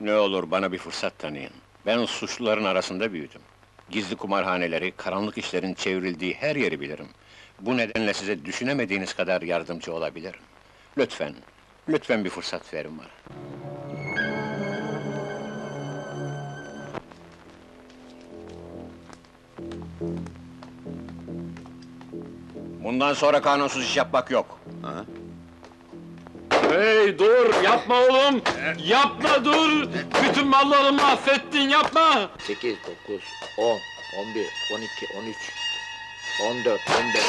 Ne olur bana bir fırsat tanıyın. Ben suçluların arasında büyüdüm. Gizli kumarhaneleri, karanlık işlerin çevrildiği her yeri bilirim. Bu nedenle size düşünemediğiniz kadar yardımcı olabilirim. Lütfen, lütfen bir fırsat verin bana. Bundan sonra kanunsuz iş yapmak yok.
Hey dur, yapma oğlum! Yapma dur! Bütün mallarımı mahvettin, yapma!
Sekiz, dokuz, on,
11, 12, 13, 14, 15.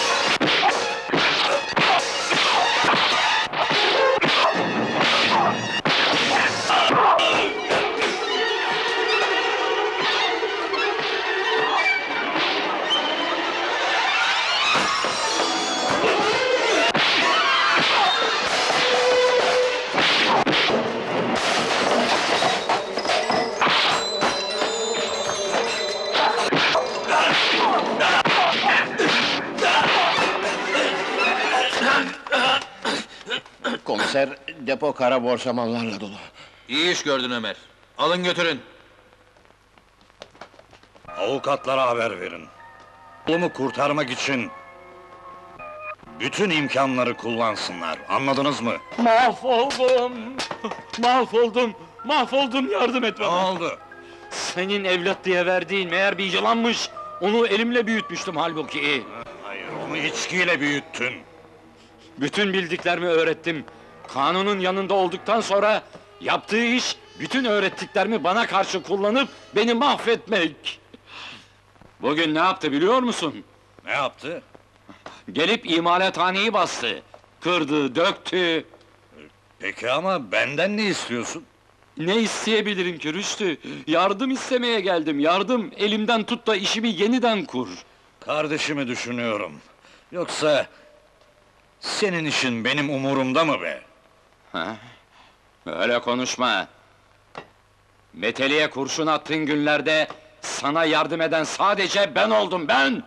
Komiser, depo kara borsa mallarla dolu.
İyi iş gördün Ömer. Alın götürün. Avukatlara haber verin. Oğlumu kurtarmak için bütün imkanları kullansınlar. Anladınız mı?
Mahvoldum! Mahvoldum! Mahvoldum yardım et bana!
Ne oldu?
Senin evlat diye verdiğin meğer bir yılanmış! Onu elimle büyütmüştüm halbuki!
Hayır, onu içkiyle büyüttün.
Bütün bildiklerimi öğrettim. Kanunun yanında olduktan sonra yaptığı iş bütün öğrettiklerimi bana karşı kullanıp beni mahvetmek. Bugün ne yaptı biliyor musun?
Ne yaptı?
Gelip imalathaneyi bastı. Kırdı, döktü.
Peki ama benden ne istiyorsun?
Ne isteyebilirim ki Rüştü? Yardım istemeye geldim, yardım! Elimden tut da işimi yeniden kur!
Kardeşimi düşünüyorum. Yoksa... Senin işin benim umurumda mı be?
Ha? Öyle konuşma! Meteliğe kurşun attığın günlerde... ...sana yardım eden sadece ben oldum, ben!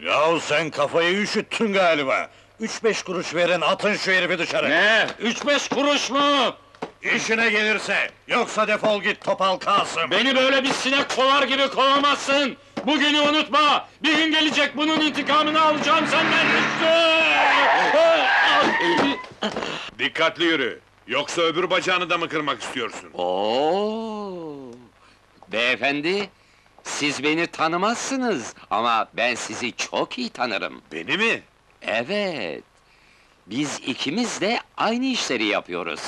Yahu sen kafayı üşüttün galiba. Üç beş kuruş verin, atın şu herifi dışarı.
Ne? Üç beş kuruş mu?
İşine gelirse, yoksa defol git topal Kasım.
Beni böyle bir sinek kovar gibi kovamazsın! Bugünü unutma! Bir gün gelecek bunun intikamını alacağım senden Rüştü!
Dikkatli yürü. Yoksa öbür bacağını da mı kırmak istiyorsun?
Oo! Beyefendi, siz beni tanımazsınız ama ben sizi çok iyi tanırım.
Beni mi?
Evet. Biz ikimiz de aynı işleri yapıyoruz.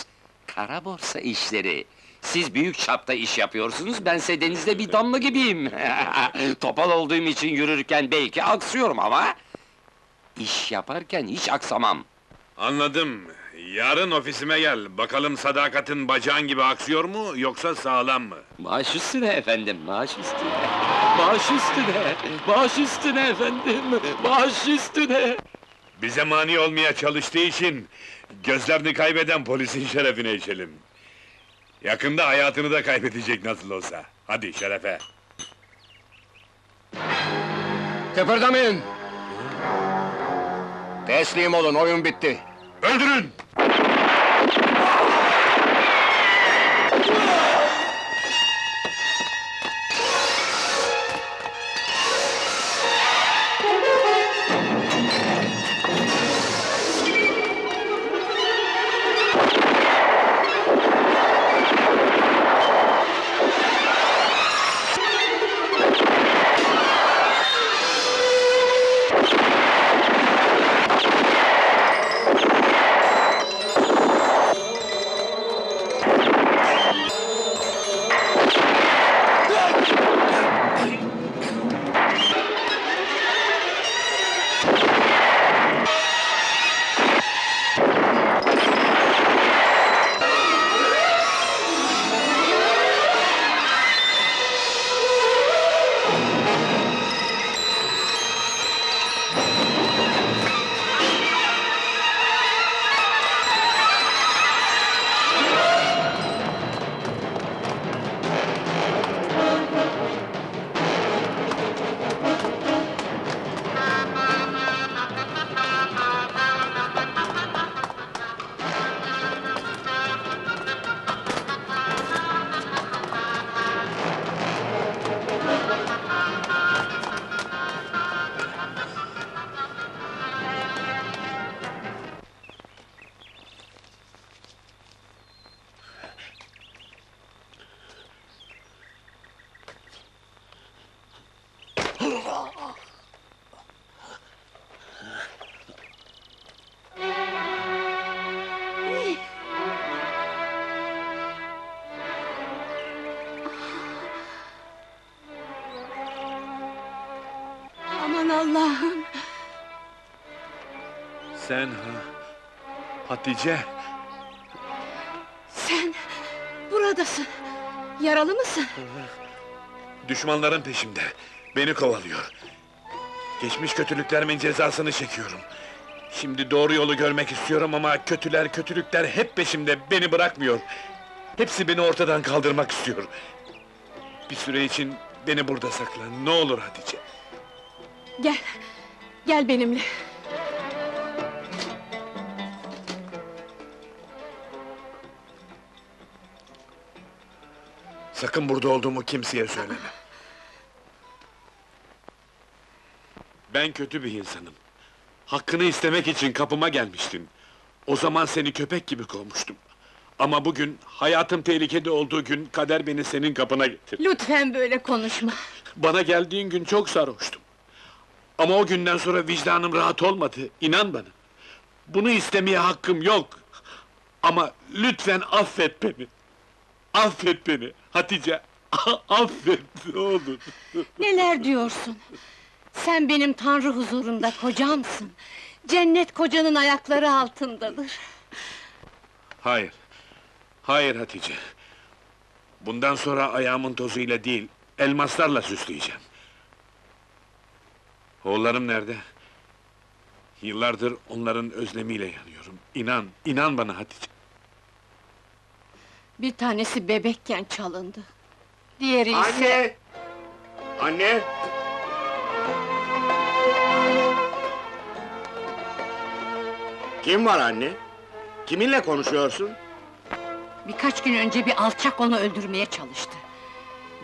Kara borsa işleri. Siz büyük çapta iş yapıyorsunuz, bense denizde bir damla gibiyim. Topal olduğum için yürürken belki aksıyorum ama... ...iş yaparken hiç aksamam.
Anladım. Yarın ofisime gel. Bakalım sadakatin bacağın gibi aksıyor mu yoksa sağlam mı?
Baş üstüne efendim, baş üstüne. Baş üstüne, baş üstüne efendim, baş üstüne.
Bize mani olmaya çalıştığı için gözlerini kaybeden polisin şerefine içelim. Yakında hayatını da kaybedecek nasıl olsa. Hadi şerefe.
Kıpırdamayın! Teslim olun, oyun bitti.
Öldürün!
Aman Allah'ım!
Sen ha? Hatice!
Sen buradasın. Yaralı mısın?
Düşmanların peşimde. Beni kovalıyor. Geçmiş kötülüklerimin cezasını çekiyorum. Şimdi doğru yolu görmek istiyorum ama kötüler, kötülükler hep peşimde, beni bırakmıyor. Hepsi beni ortadan kaldırmak istiyor. Bir süre için beni burada sakla, ne olur Hatice.
Gel, gel benimle.
Sakın burada olduğumu kimseye söyleme. Ben kötü bir insanım. Hakkını istemek için kapıma gelmiştin. O zaman seni köpek gibi kovmuştum. Ama bugün, hayatım tehlikede olduğu gün, kader beni senin kapına getirdi.
Lütfen böyle konuşma.
Bana geldiğin gün çok sarhoştum. Ama o günden sonra vicdanım rahat olmadı, inan bana. Bunu istemeye hakkım yok. Ama lütfen affet beni. Affet beni, Hatice. affet, ne olur.
Neler diyorsun? Sen benim Tanrı huzurunda kocamsın. Cennet kocanın ayakları altındadır.
Hayır. Hayır Hatice. Bundan sonra ayağımın tozuyla değil, elmaslarla süsleyeceğim. Oğullarım nerede? Yıllardır onların özlemiyle yanıyorum. İnan, inan bana Hatice.
Bir tanesi bebekken çalındı. Diğeri ise...
Anne! Anne! Kim var anne? Kiminle konuşuyorsun?
Birkaç gün önce bir alçak onu öldürmeye çalıştı.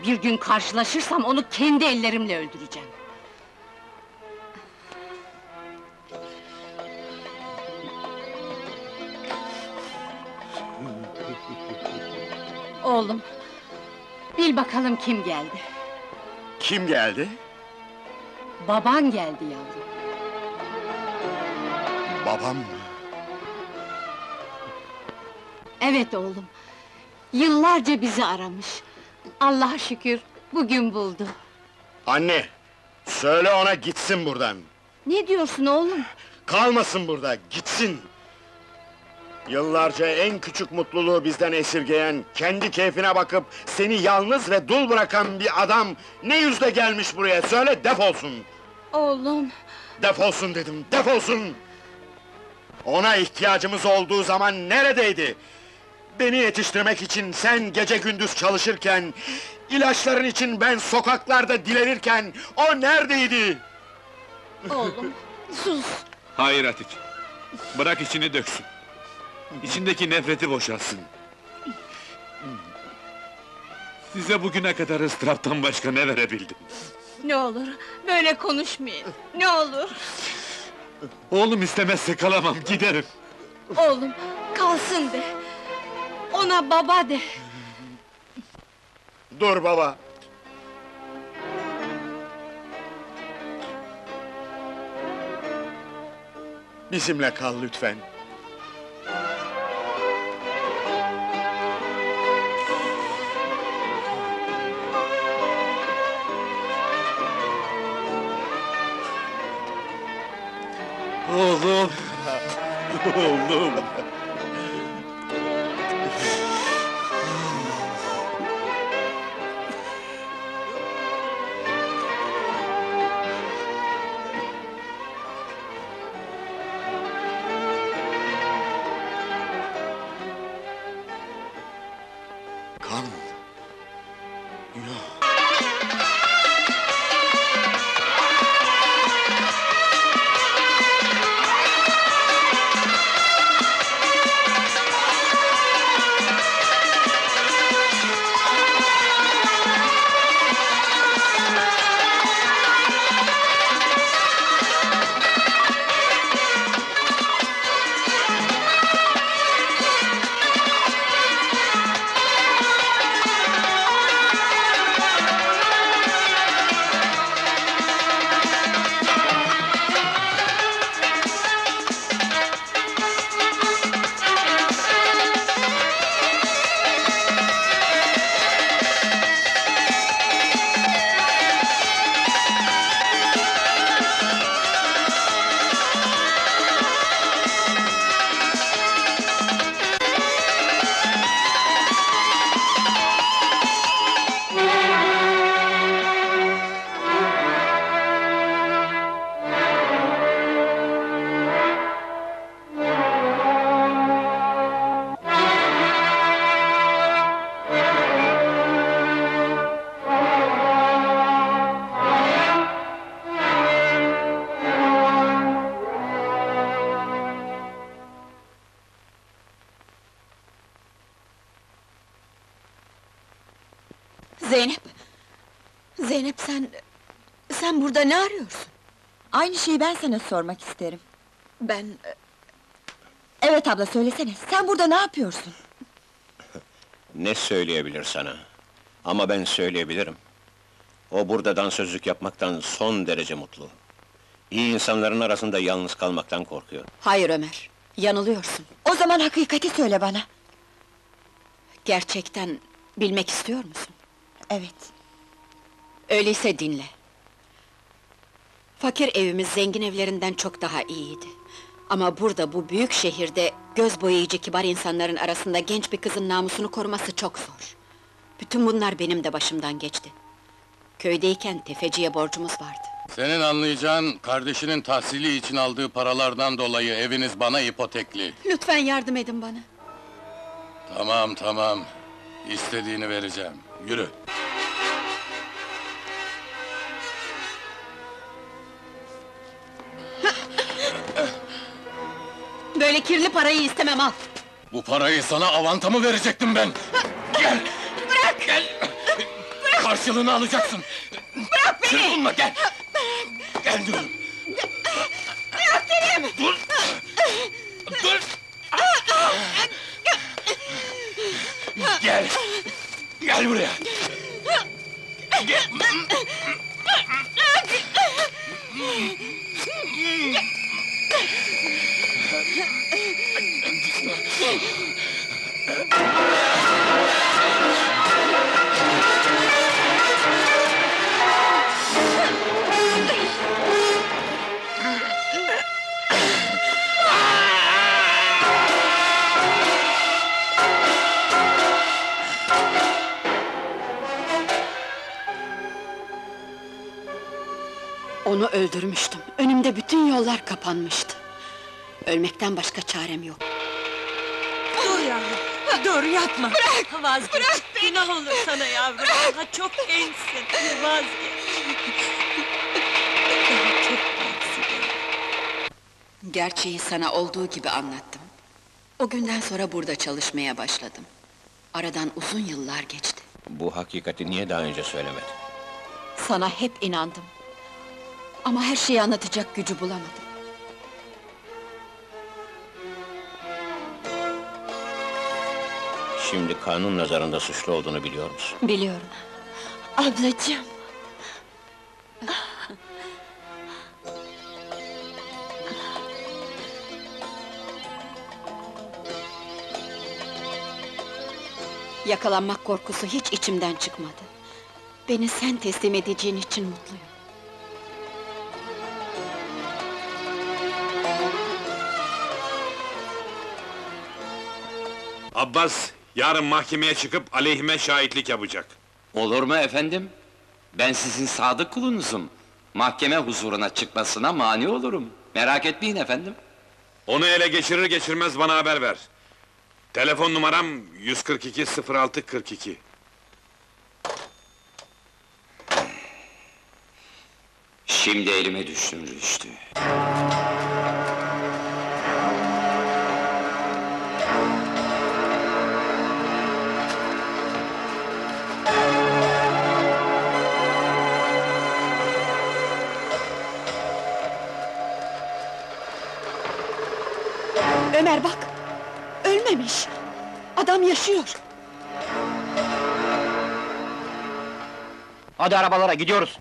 Bir gün karşılaşırsam onu kendi ellerimle öldüreceğim. Oğlum, bil bakalım kim geldi.
Kim geldi?
Baban geldi yavrum.
Babam mı?
Evet oğlum. Yıllarca bizi aramış. Allah'a şükür bugün buldu.
Anne! Söyle ona gitsin buradan.
Ne diyorsun oğlum?
Kalmasın burada, gitsin! Yıllarca en küçük mutluluğu bizden esirgeyen, kendi keyfine bakıp seni yalnız ve dul bırakan bir adam ne yüzle gelmiş buraya? Söyle defolsun!
Oğlum,
Defolsun dedim, defolsun! Ona ihtiyacımız olduğu zaman neredeydi? Beni yetiştirmek için sen gece gündüz çalışırken... ...ilaçların için ben sokaklarda dilenirken... ...o neredeydi?
oğlum, sus!
Hayır Hatice. Bırak içini döksün. İçindeki nefreti boşalsın. Size bugüne kadar ıstıraptan başka ne verebildim?
Ne olur, böyle konuşmayın, ne olur!
Oğlum istemezse kalamam, giderim.
Oğlum, kalsın de! Ona baba de!
Dur baba! Bizimle kal lütfen.
Oğlum! Oğlum!
Zeynep sen... Sen burada ne arıyorsun?
Aynı şeyi ben sana sormak isterim.
Ben...
Evet abla söylesene, sen burada ne yapıyorsun?
Ne söyleyebilir sana? Ama ben söyleyebilirim. O burada dansözlük yapmaktan son derece mutlu. İyi insanların arasında yalnız kalmaktan korkuyor.
Hayır Ömer, yanılıyorsun.
O zaman hakikati söyle bana.
Gerçekten bilmek istiyor musun?
Evet.
Öyleyse dinle. Fakir evimiz zengin evlerinden çok daha iyiydi. Ama burada bu büyük şehirde göz boyayıcı kibar insanların arasında genç bir kızın namusunu koruması çok zor. Bütün bunlar benim de başımdan geçti. Köydeyken tefeciye borcumuz vardı.
Senin anlayacağın, kardeşinin tahsili için aldığı paralardan dolayı eviniz bana ipotekli.
Lütfen yardım edin bana.
Tamam, tamam. İstediğini vereceğim. Yürü.
Böyle kirli parayı istemem al.
Bu parayı sana avanta mı verecektim ben? Gel!
Bırak!
Gel! Karşılığını alacaksın!
Bırak beni!
Çırpınma, gel! Gel diyorum!
Bırak dedim!
Dur! Dur! Gel! Gel buraya! Gel! Ha ha ha!
Onu öldürmüştüm. Önümde bütün yollar kapanmıştı. Ölmekten başka çarem yok.
Dur yavrum, dur yapma! Bırak! Vazgeç! Bırak beni! Günah olur sana yavrum, daha çok gençsin, vazgeç! Daha çok gençsin.
Gerçeği sana olduğu gibi anlattım. O günden sonra burada çalışmaya başladım. Aradan uzun yıllar geçti.
Bu hakikati niye daha önce söylemedin?
Sana hep inandım. Ama her şeyi anlatacak gücü bulamadım.
Şimdi kanun nazarında suçlu olduğunu biliyor musun?
Biliyorum.
Ablacığım.
Yakalanmak korkusu hiç içimden çıkmadı. Beni sen teslim edeceğin için mutluyum.
Abbas, yarın mahkemeye çıkıp aleyhime şahitlik yapacak.
Olur mu efendim? Ben sizin sadık kulunuzum. Mahkeme huzuruna çıkmasına mani olurum. Merak etmeyin efendim.
Onu ele geçirir geçirmez bana haber ver. Telefon numaram 142 06 42.
Şimdi elime düştün Rüştü.
Adam yaşıyor!
Hadi arabalara gidiyoruz.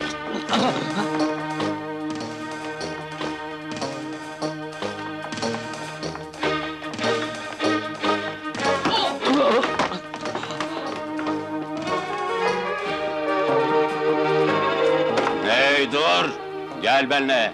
Hey dur! Gel benimle.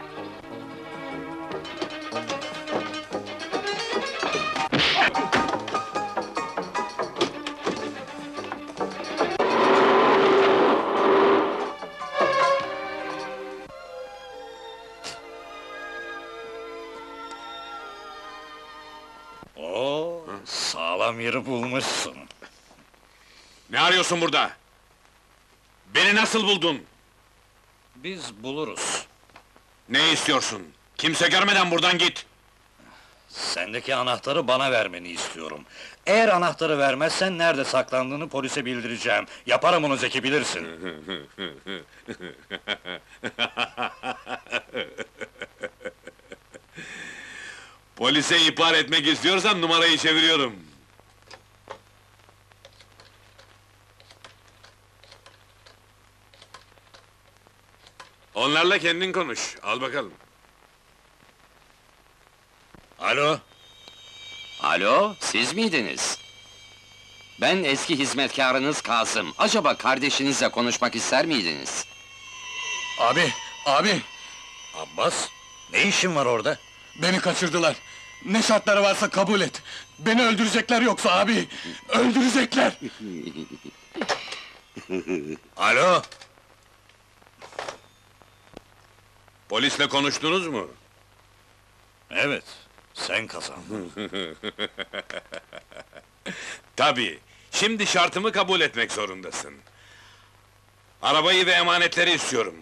Ne arıyorsun burada? Beni nasıl buldun?
Biz buluruz.
Ne istiyorsun? Kimse görmeden buradan git!
Sendeki anahtarı bana vermeni istiyorum. Eğer anahtarı vermezsen nerede saklandığını polise bildireceğim. Yaparım onu Zeki bilirsin.
Polise ihbar etmek istiyorsan numarayı çeviriyorum. Onlarla kendin konuş. Al bakalım.
Alo?
Alo, siz miydiniz? Ben eski hizmetkarınız Kasım. Acaba kardeşinizle konuşmak ister miydiniz?
Abi, abi! Abbas, ne işin var orada?
Beni kaçırdılar. Ne şartları varsa kabul et. Beni öldürecekler yoksa abi. Öldürecekler.
Alo?
Polisle konuştunuz mu?
Evet, sen kazandın.
Tabii. Şimdi şartımı kabul etmek zorundasın. Arabayı ve emanetleri istiyorum.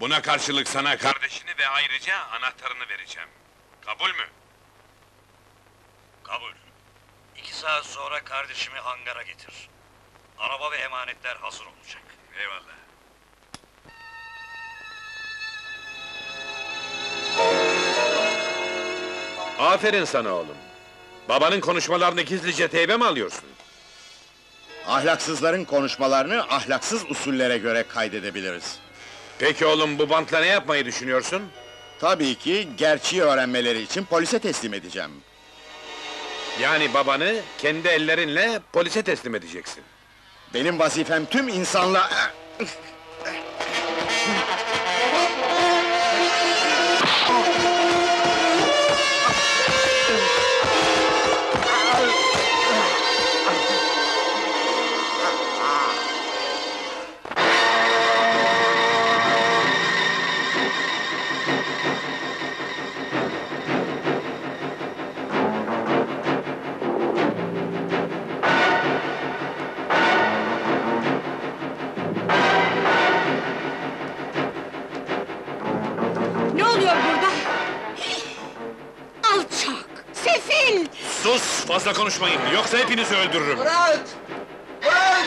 Buna karşılık sana kardeşini ve ayrıca anahtarını vereceğim. Kabul mü?
Kabul. İki saat sonra kardeşimi hangara getir. Araba ve emanetler hazır olacak.
Eyvallah. Aferin sana oğlum. Babanın konuşmalarını gizlice teybe mi alıyorsun?
Ahlaksızların konuşmalarını ahlaksız usullere göre kaydedebiliriz.
Peki oğlum bu bantla ne yapmayı düşünüyorsun?
Tabii ki gerçeği öğrenmeleri için polise teslim edeceğim.
Yani babanı kendi ellerinle polise teslim edeceksin.
Benim vazifem tüm insanla...
Fazla konuşmayın, yoksa hepinizi öldürürüm!
Murat! Murat!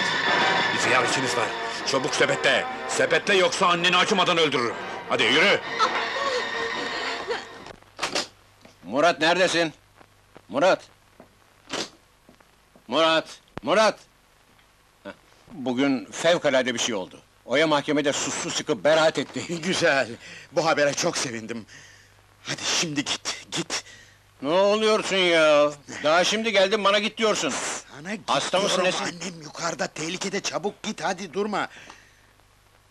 Bir ziyaretçiniz var. Çabuk sepetle! Sepetle yoksa anneni acımadan öldürürüm. Hadi yürü!
Murat neredesin? Murat! Murat! Murat! Bugün fevkalade bir şey oldu. Oya mahkemede suçsuz çıkıp beraat etti.
Güzel, bu habere çok sevindim. Hadi şimdi git, git.
Ne oluyorsun ya? Daha şimdi geldin bana git diyorsun.
Sana git
Hasta mısın
diyorum,
nesin?
annem yukarıda, tehlikede, çabuk git hadi durma.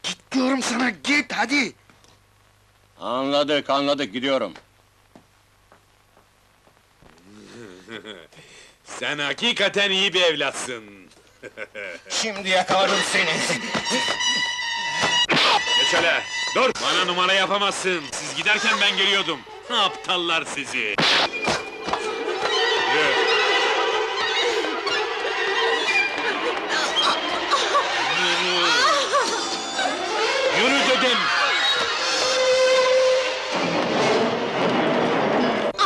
Git diyorum sana, git hadi!
Anladık, anladık, gidiyorum.
Sen hakikaten iyi bir evlatsın.
Şimdi yakaladım seni.
Geç hele! Dur! Bana numara yapamazsın! Siz giderken ben geliyordum. Aptallar sizi! Dedim!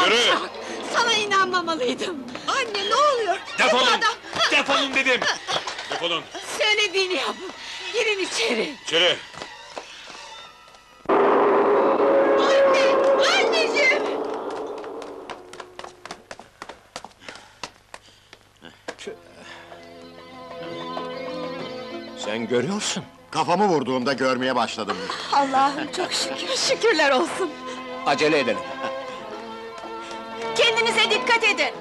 Yürü!
Sana inanmamalıydım! Anne ne oluyor?
Defolun!
Bu adam-
Defolun dedim! Defolun!
Söylediğini yap! Girin içeri!
İçeri!
Anne! Anneciğim!
Sen görüyorsun.
Kafamı vurduğumda görmeye başladım.
Allah'ım çok şükür, şükürler olsun.
Acele edelim.
Kendinize dikkat edin.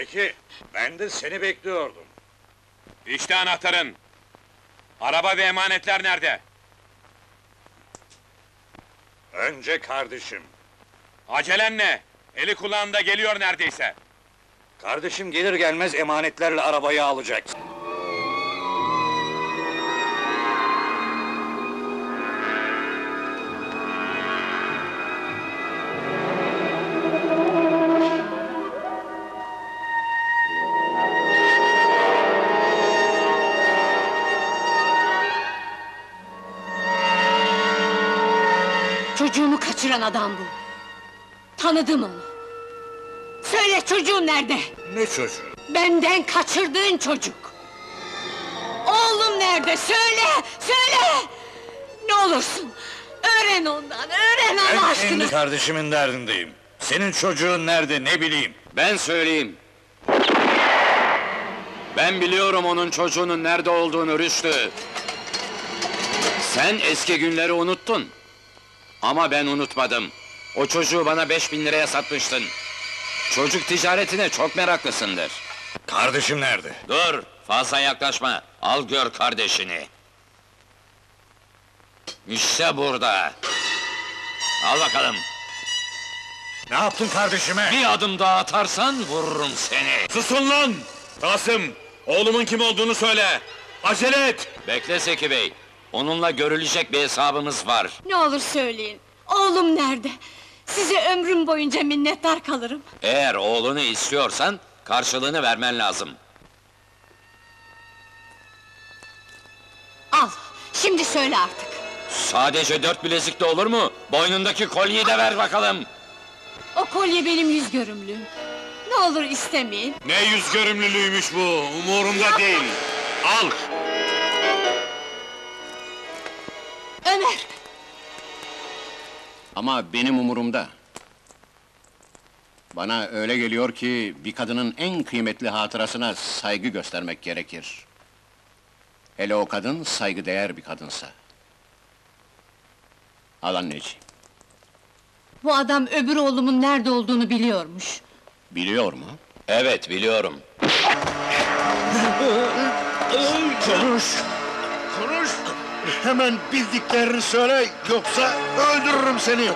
Zeki, ben de seni bekliyordum.
İşte anahtarın! Araba ve emanetler nerede?
Önce kardeşim.
Acelen ne? Eli kulağında geliyor neredeyse.
Kardeşim gelir gelmez emanetlerle arabayı alacak.
Adam bu. Tanıdım onu. Söyle çocuğum nerede?
Ne çocuğu?
Benden kaçırdığın çocuk. Oğlum nerede? Söyle, söyle! Ne olursun, öğren ondan, öğren Allah
Ben
aşkına!
kendi kardeşimin derdindeyim. Senin çocuğun nerede ne bileyim.
Ben söyleyeyim. Ben biliyorum onun çocuğunun nerede olduğunu Rüştü. Sen eski günleri unuttun. Ama ben unutmadım. O çocuğu bana beş bin liraya satmıştın. Çocuk ticaretine çok meraklısındır.
Kardeşim nerede?
Dur, fazla yaklaşma. Al gör kardeşini. İşte burada. Al bakalım.
Ne yaptın kardeşime?
Bir adım daha atarsan vururum seni.
Susun lan! Kasım, oğlumun kim olduğunu söyle! Acele et!
Bekle Zeki Bey. Onunla görülecek bir hesabımız var.
Ne olur söyleyin, oğlum nerede? Size ömrüm boyunca minnettar kalırım.
Eğer oğlunu istiyorsan, karşılığını vermen lazım.
Al, şimdi söyle artık.
Sadece dört bilezik de olur mu? Boynundaki kolyeyi de ver bakalım.
O kolye benim yüz görümlüğüm. Ne olur istemeyin.
Ne yüz görümlülüğümüş bu, umurumda değil! Al!
Ömer,
Ama benim umurumda. Bana öyle geliyor ki bir kadının en kıymetli hatırasına saygı göstermek gerekir. Hele o kadın saygıdeğer bir kadınsa. Al anneciğim.
bu adam öbür oğlumun nerede olduğunu biliyormuş.
Biliyor mu?
Evet, biliyorum.
Konuş! Konuş! Hemen bildiklerini söyle, yoksa öldürürüm seni!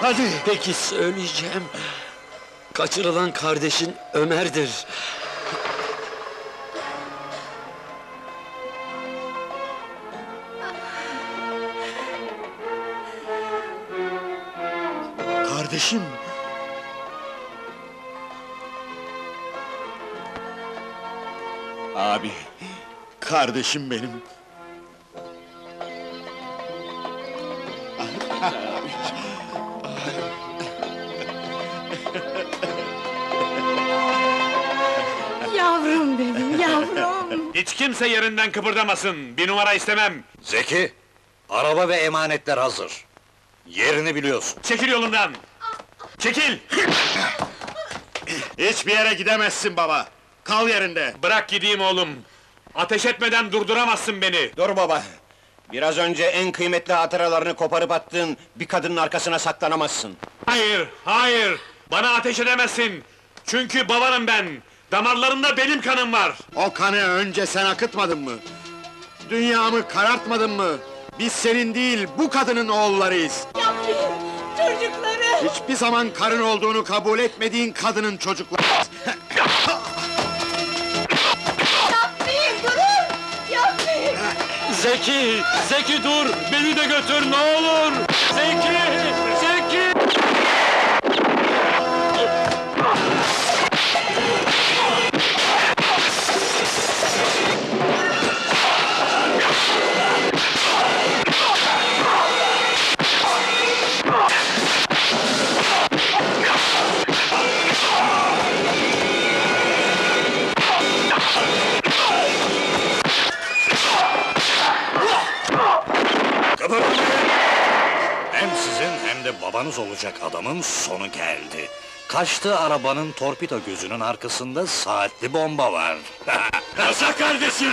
Hadi!
Peki söyleyeceğim. Kaçırılan kardeşin Ömer'dir.
Kardeşim! Abi, kardeşim benim.
Yavrum benim, yavrum!
Hiç kimse yerinden kıpırdamasın, bir numara istemem!
Zeki, araba ve emanetler hazır. Yerini biliyorsun.
Çekil yolumdan! Çekil!
Hiçbir yere gidemezsin baba! Kal yerinde!
Bırak gideyim oğlum! Ateş etmeden durduramazsın beni!
Dur baba! Biraz önce en kıymetli hatıralarını koparıp attığın bir kadının arkasına saklanamazsın.
Hayır, hayır! Bana ateş edemezsin! Çünkü babanım ben! Damarlarımda benim kanım var!
O kanı önce sen akıtmadın mı? Dünyamı karartmadın mı? Biz senin değil, bu kadının oğullarıyız!
Yapmayın, çocukları!
Hiçbir zaman karın olduğunu kabul etmediğin kadının çocukları!
Yapmayın, durun! Yapmayın!
Zeki, Zeki dur! Beni de götür ne olur! Zeki, Zeki!
Babanız olacak adamın sonu geldi. Kaçtığı arabanın torpido gözünün arkasında saatli bomba var.
Yaşa kardeşim!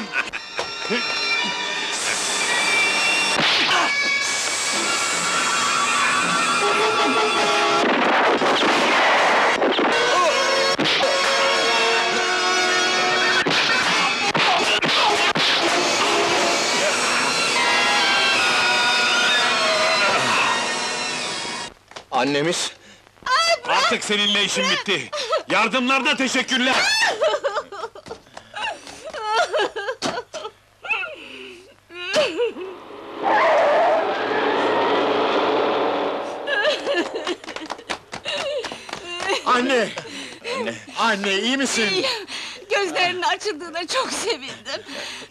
Annemiz,
Artık seninle işim bitti! Yardımlarda teşekkürler!
Anne! Anne! Anne, iyi misin?
İyiyim. Gözlerinin açıldığına çok sevindim.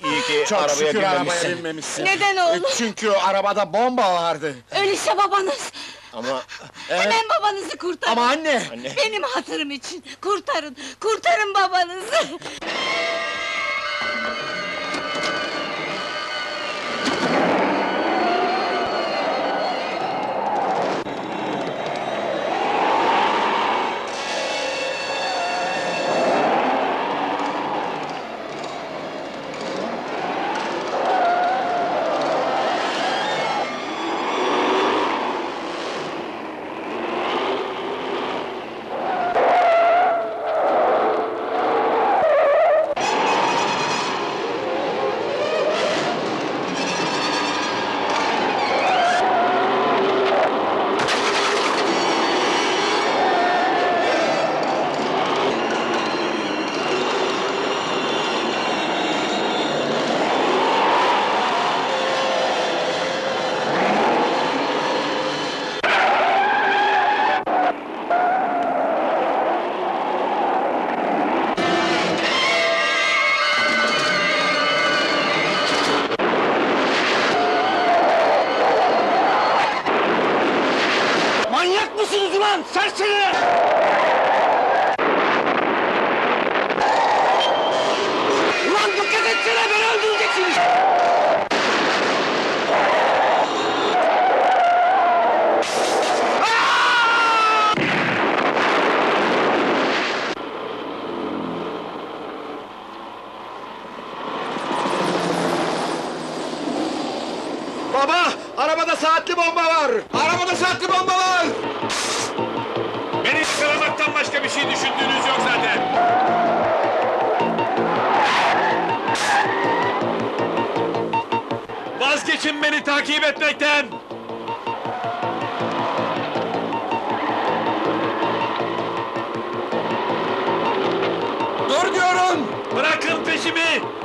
İyi ki
Çok
arabaya
şükür arabaya
binmemişsin.
Neden oğlum?
Çünkü arabada bomba vardı.
Öyleyse babanız.
Ama
Hemen babanızı kurtarın.
Ama anne!
Anne.
Benim hatırım için. Kurtarın, kurtarın babanızı.
Manyak mısınız ulan serseri? Ulan dikkat etsene beni öldüreceksiniz! Baba! Arabada saatli bomba var! Arabada saatli bomba var!
Beni yakalamaktan başka bir şey düşündüğünüz yok zaten! Vazgeçin beni takip etmekten!
Dur diyorum!
Bırakın peşimi!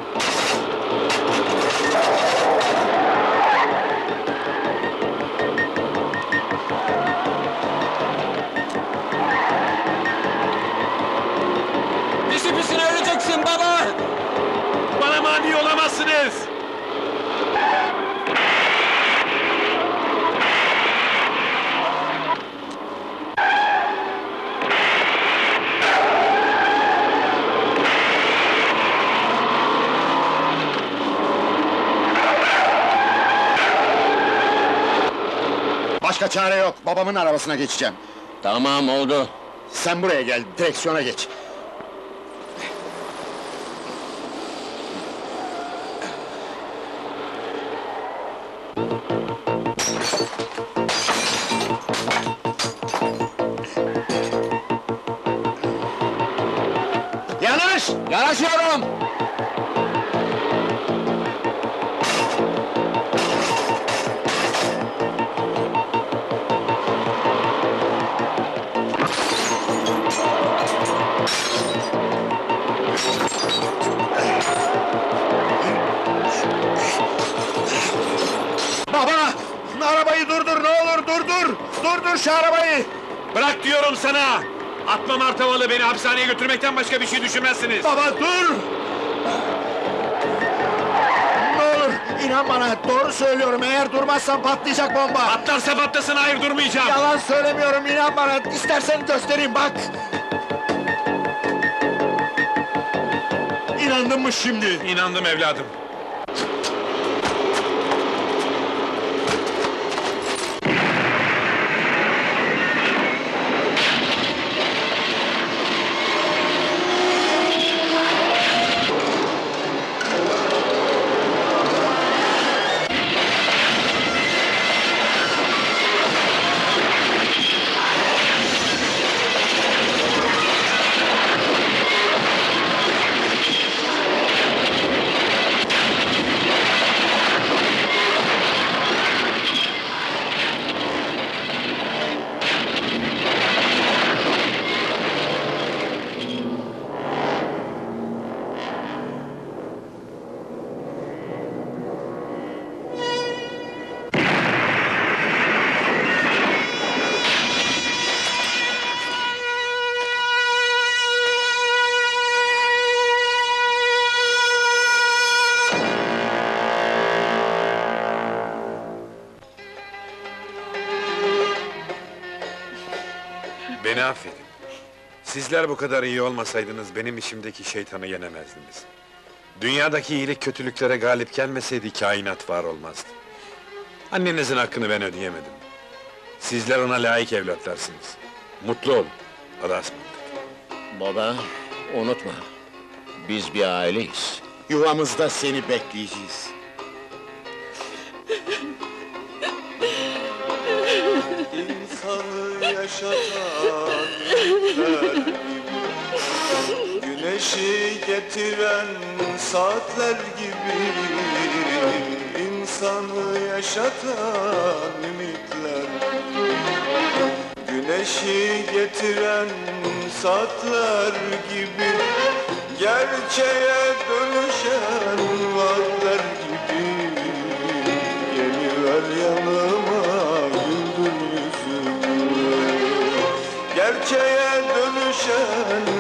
Başka çare yok, babamın arabasına geçeceğim.
Tamam oldu.
Sen buraya gel, direksiyona geç. Şu arabayı!
Bırak diyorum sana! Atma martavalı beni hapishaneye götürmekten başka bir şey düşünmezsiniz!
Baba dur! Ne olur inan bana, doğru söylüyorum. Eğer durmazsan patlayacak bomba.
Atlarsa patlasın, hayır durmayacağım!
Yalan söylemiyorum, inan bana. İstersen göstereyim, bak! İnandın mı şimdi?
İnandım evladım. Affedin. Sizler bu kadar iyi olmasaydınız benim içimdeki şeytanı yenemezdiniz. Dünyadaki iyilik kötülüklere galip gelmeseydi kainat var olmazdı. Annenizin hakkını ben ödeyemedim. Sizler ona layık evlatlarsınız. Mutlu olun. Allah'a ısmarladık.
Baba, unutma. Biz bir aileyiz.
Yuvamızda seni bekleyeceğiz.
İnsanı yaşatan gibi Güneşi getiren saatler gibi İnsanı yaşatan ümitler. Güneşi getiren saatler gibi Gerçeğe dönüşen köşeye dönüşen